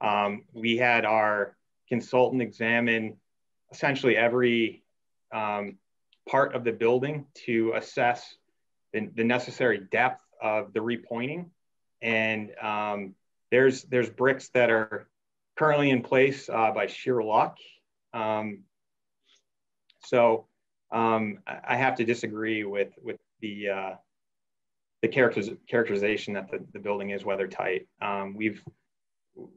Um, we had our consultant examine essentially every um, part of the building to assess the, the necessary depth of the repointing. And um, there's, there's bricks that are currently in place uh, by sheer luck. Um, so um, I have to disagree with, with the, uh, the characterization that the, the building is weather tight. Um, we've,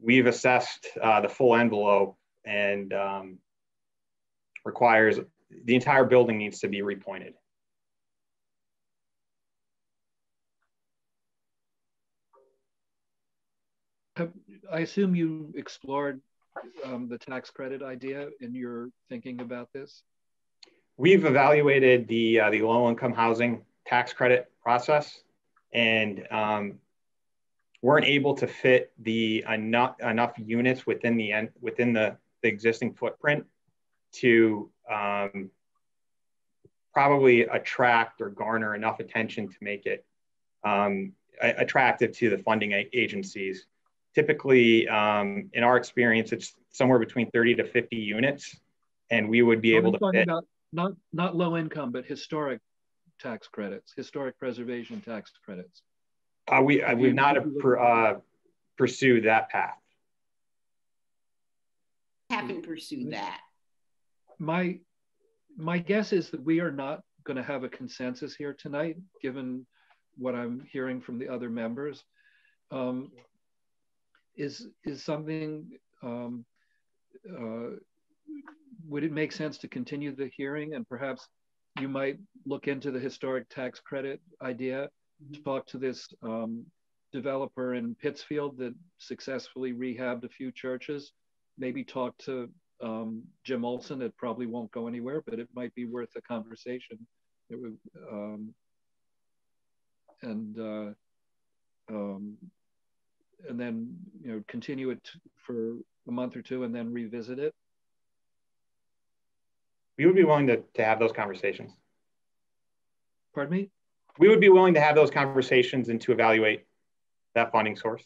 we've assessed uh, the full envelope and um, requires the entire building needs to be repointed. I assume you explored um, the tax credit idea in your thinking about this? We've evaluated the, uh, the low income housing tax credit process and um, weren't able to fit the enough, enough units within the, end, within the, the existing footprint to um, probably attract or garner enough attention to make it um, attractive to the funding agencies. Typically, um, in our experience, it's somewhere between 30 to 50 units, and we would be So able to talking fit. about not not low income, but historic tax credits, historic preservation tax credits. Uh, we uh, we've not per, uh, pursued that path. Haven't pursued that. My my guess is that we are not going to have a consensus here tonight, given what I'm hearing from the other members. Um, is is something um, uh, would it make sense to continue the hearing and perhaps you might look into the historic tax credit idea, mm-hmm. talk to this um, developer in Pittsfield that successfully rehabbed a few churches, maybe talk to um, Jim Olson. It probably won't go anywhere, but it might be worth a conversation. It would, um, and uh, um, and then you know continue it for a month or two and then revisit it? We would be willing to, to have those conversations. Pardon me? We would be willing to have those conversations and to evaluate that funding source.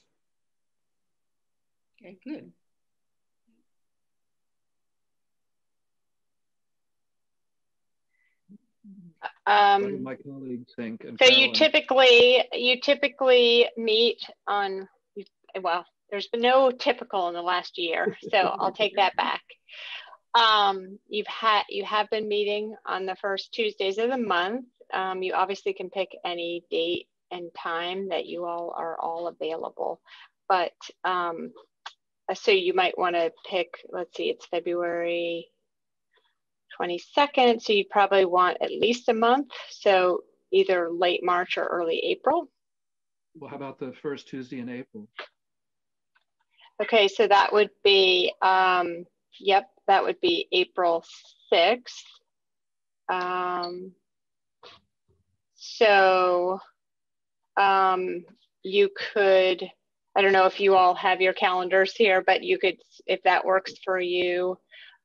Okay, good. Um, my colleagues think. so you typically you typically meet on well, there's been no typical in the last year, so I'll take that back. Um, you've had you have been meeting on the first Tuesdays of the month. Um, you obviously can pick any date and time that you all are all available, but um, so you might want to pick. Let's see, it's February 22nd, so you probably want at least a month. So either late March or early April. Well, how about the first Tuesday in April? Okay, so that would be, um, yep, that would be April 6th. Um, so um, you could, I don't know if you all have your calendars here, but you could, if that works for you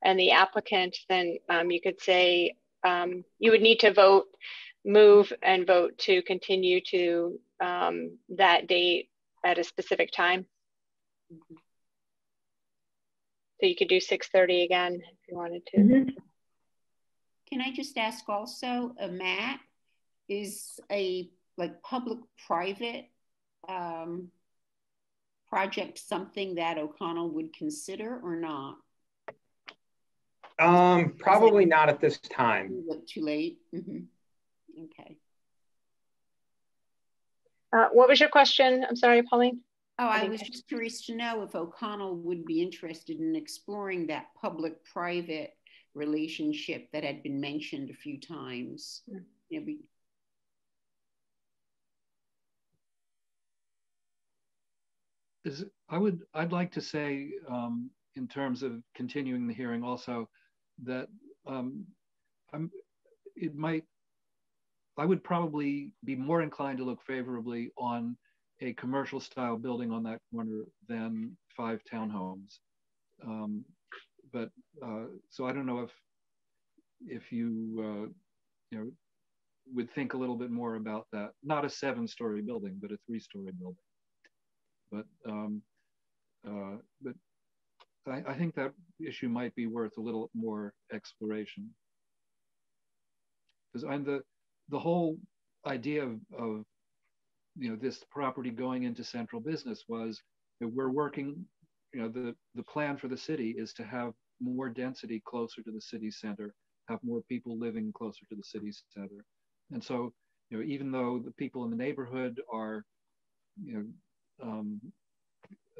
and the applicant, then um, you could say um, you would need to vote, move and vote to continue to um, that date at a specific time. Mm -hmm. So you could do 6.30 again if you wanted to. Mm -hmm. Can I just ask also, uh, Matt, is a like public-private um, project something that O'Connell would consider or not? Um, probably not at this time. Too late? Mm -hmm. Okay. Uh, what was your question? I'm sorry, Pauline. Oh, I was just curious to know if O'Connell would be interested in exploring that public private relationship that had been mentioned a few times. Mm. You know, we, Is, I would, I'd like to say, um, in terms of continuing the hearing, also that um, I'm, it might, I would probably be more inclined to look favorably on a commercial style building on that corner than five townhomes. Um, but uh, so I don't know if if you uh, you know would think a little bit more about that. Not a seven-story building, but a three-story building. But um, uh, but I, I think that issue might be worth a little more exploration because I'm the the whole idea of, of you know this property going into central business was that we're working you know the the plan for the city is to have more density closer to the city center have more people living closer to the city center. And so you know even though the people in the neighborhood are you know um,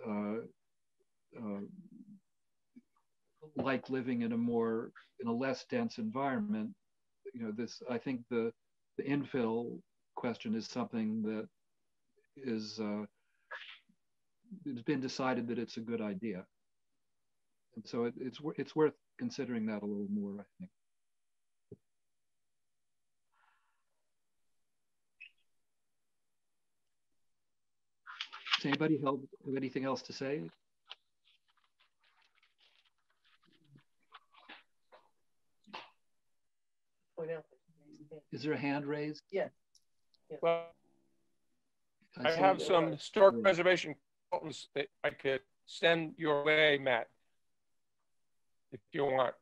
uh, uh, like living in a more in a less dense environment you know this i think the the infill question is something that is uh, it's been decided that it's a good idea. And so it, it's it's worth considering that a little more, I think. Does anybody have anything else to say? Is there a hand raised? Yeah. yeah. Well, I have some historic preservation consultants that I could send your way, Matt, if you want.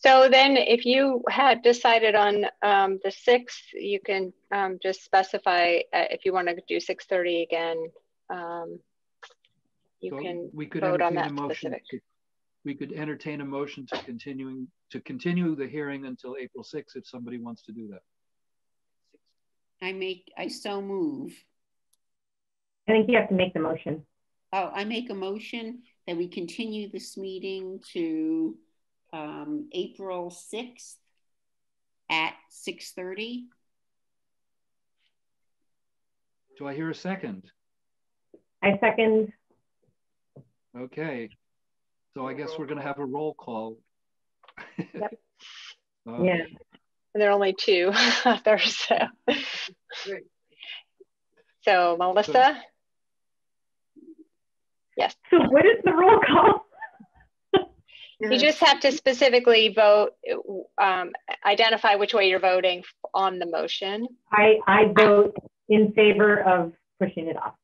So then if you had decided on um, the 6th, you can um, just specify uh, if you want to do 6.30 again, um, you so can we could vote on that specific. To, we could entertain a motion to continuing to continue the hearing until April 6th if somebody wants to do that. I make, I so move. I think you have to make the motion. Oh, I make a motion that we continue this meeting to um, April 6th at 6.30. Do I hear a second? I second. Okay. So I guess we're going to have a roll call. Yep. Uh, Yeah. And there are only two others. So, so Melissa? Yes. So what is the roll call? You just have to specifically vote, um, identify which way you're voting on the motion. I, I vote in favor of pushing it off.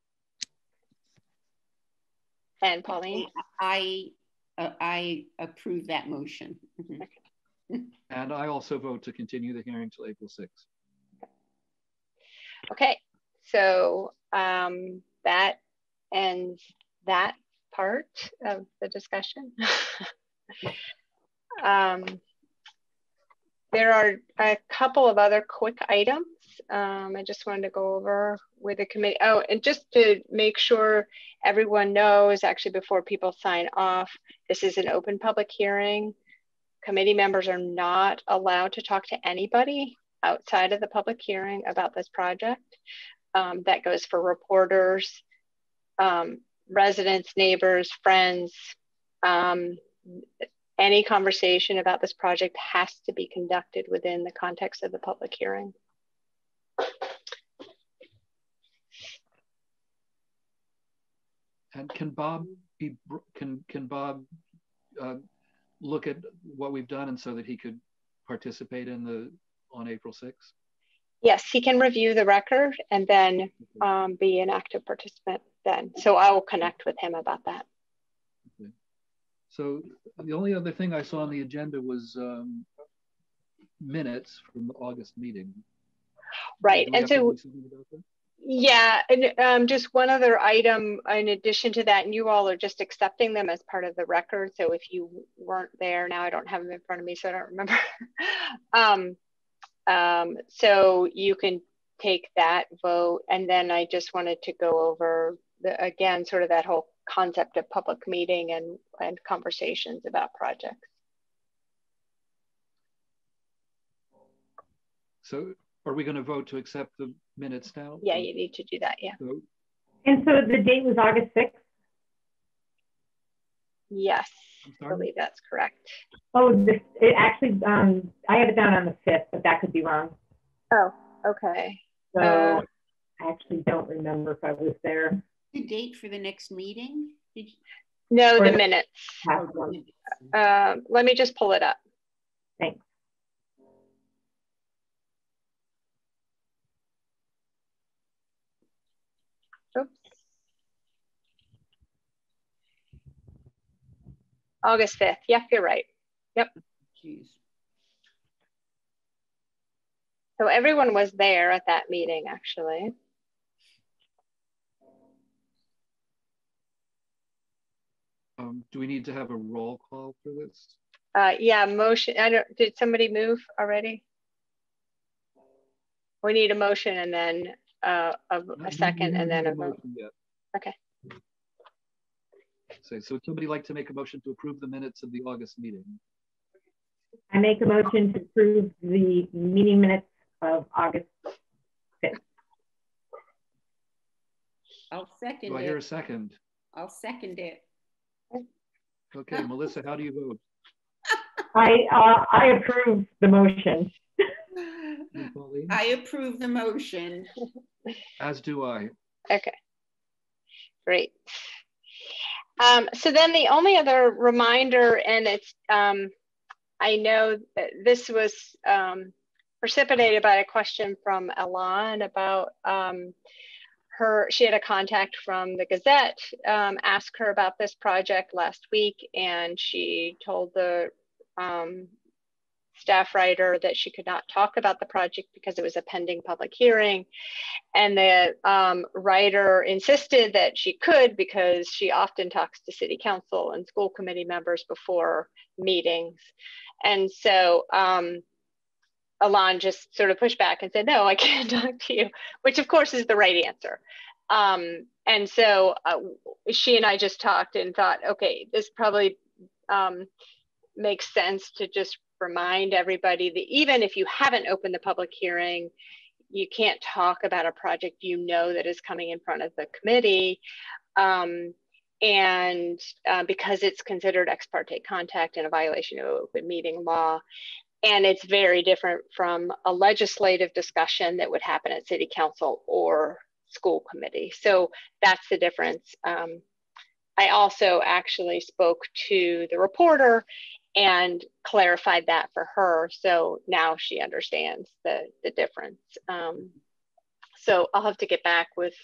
And Pauline? I, uh, I approve that motion. Mhm. And I also vote to continue the hearing till April 6th. Okay, so um, that ends that part of the discussion. um, there are a couple of other quick items um, I just wanted to go over with the committee. Oh, and just to make sure everyone knows, actually before people sign off, this is an open public hearing. Committee members are not allowed to talk to anybody outside of the public hearing about this project. Um, that goes for reporters, um, residents, neighbors, friends. Um, any conversation about this project has to be conducted within the context of the public hearing. And can Bob be, can, can Bob uh, look at what we've done and so that he could participate in the, on April 6th? Yes, he can review the record and then um, be an active participant then. So I will connect with him about that. Okay. So the only other thing I saw on the agenda was um, minutes from the August meeting. Right, and so do something about that? Yeah, and um, just one other item in addition to that, and you all are just accepting them as part of the record. So if you weren't there, now I don't have them in front of me, so I don't remember. um, um, so you can take that vote. And then I just wanted to go over, the, again, sort of that whole concept of public meeting and, and conversations about projects. So are we going to vote to accept the minutes now? Yeah, you need to do that, yeah. So, And so the date was August 6th? Yes, I believe that's correct. Oh, this, it actually, um, I have it down on the 5th, but that could be wrong. Oh, okay. So Uh, I actually don't remember if I was there. The date for the next meeting? Did you, No, Or the the- minutes. Um, let me just pull it up. Thanks. August 5th. Yep, you're right. Yep. Jeez. So everyone was there at that meeting, actually. um, do we need to have a roll call for this? Uh, yeah, motion. I don't, did somebody move already? We need a motion and then uh, a, a second and then a vote. Yet. Okay. So, so would somebody like to make a motion to approve the minutes of the August meeting? I make a motion to approve the meeting minutes of August 5th. I'll second Do I hear a second? I'll second it. Okay, Melissa, how do you vote? I, uh, I approve the motion. I approve the motion. As do I. Okay. Great. Um, so then the only other reminder, and it's, um, I know that this was um, precipitated by a question from Elan about um, her, she had a contact from the Gazette, um, ask her about this project last week, and she told the um, staff writer that she could not talk about the project because it was a pending public hearing. And the um, writer insisted that she could because she often talks to city council and school committee members before meetings. And so um, Alon just sort of pushed back and said, no, I can't talk to you, which of course is the right answer. Um, and so uh, she and I just talked and thought, okay, this probably um, makes sense to just remind everybody that even if you haven't opened the public hearing, you can't talk about a project you know that is coming in front of the committee. Um, and uh, because it's considered ex parte contact and a violation of open meeting law. And it's very different from a legislative discussion that would happen at city council or school committee. So that's the difference. Um, I also actually spoke to the reporter and clarified that for her. So now she understands the, the difference. Um, so I'll have to get back with,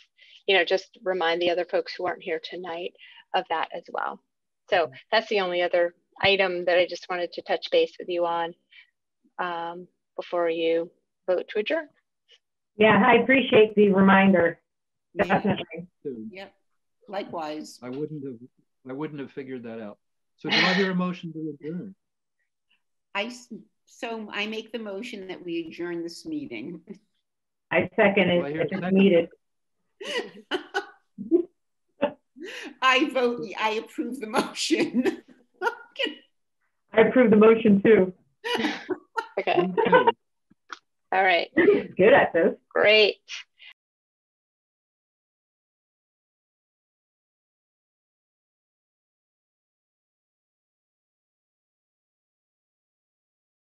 you know, just remind the other folks who aren't here tonight of that as well. So that's the only other item that I just wanted to touch base with you on um, before you vote to adjourn. Yeah, I appreciate the reminder. Definitely. Yep. Likewise. I wouldn't have I wouldn't have figured that out. So do I hear a motion to adjourn? I so I make the motion that we adjourn this meeting. I second it if it's needed. I vote. I approve the motion. I approve the motion too. Okay. All right. Good at this. Great.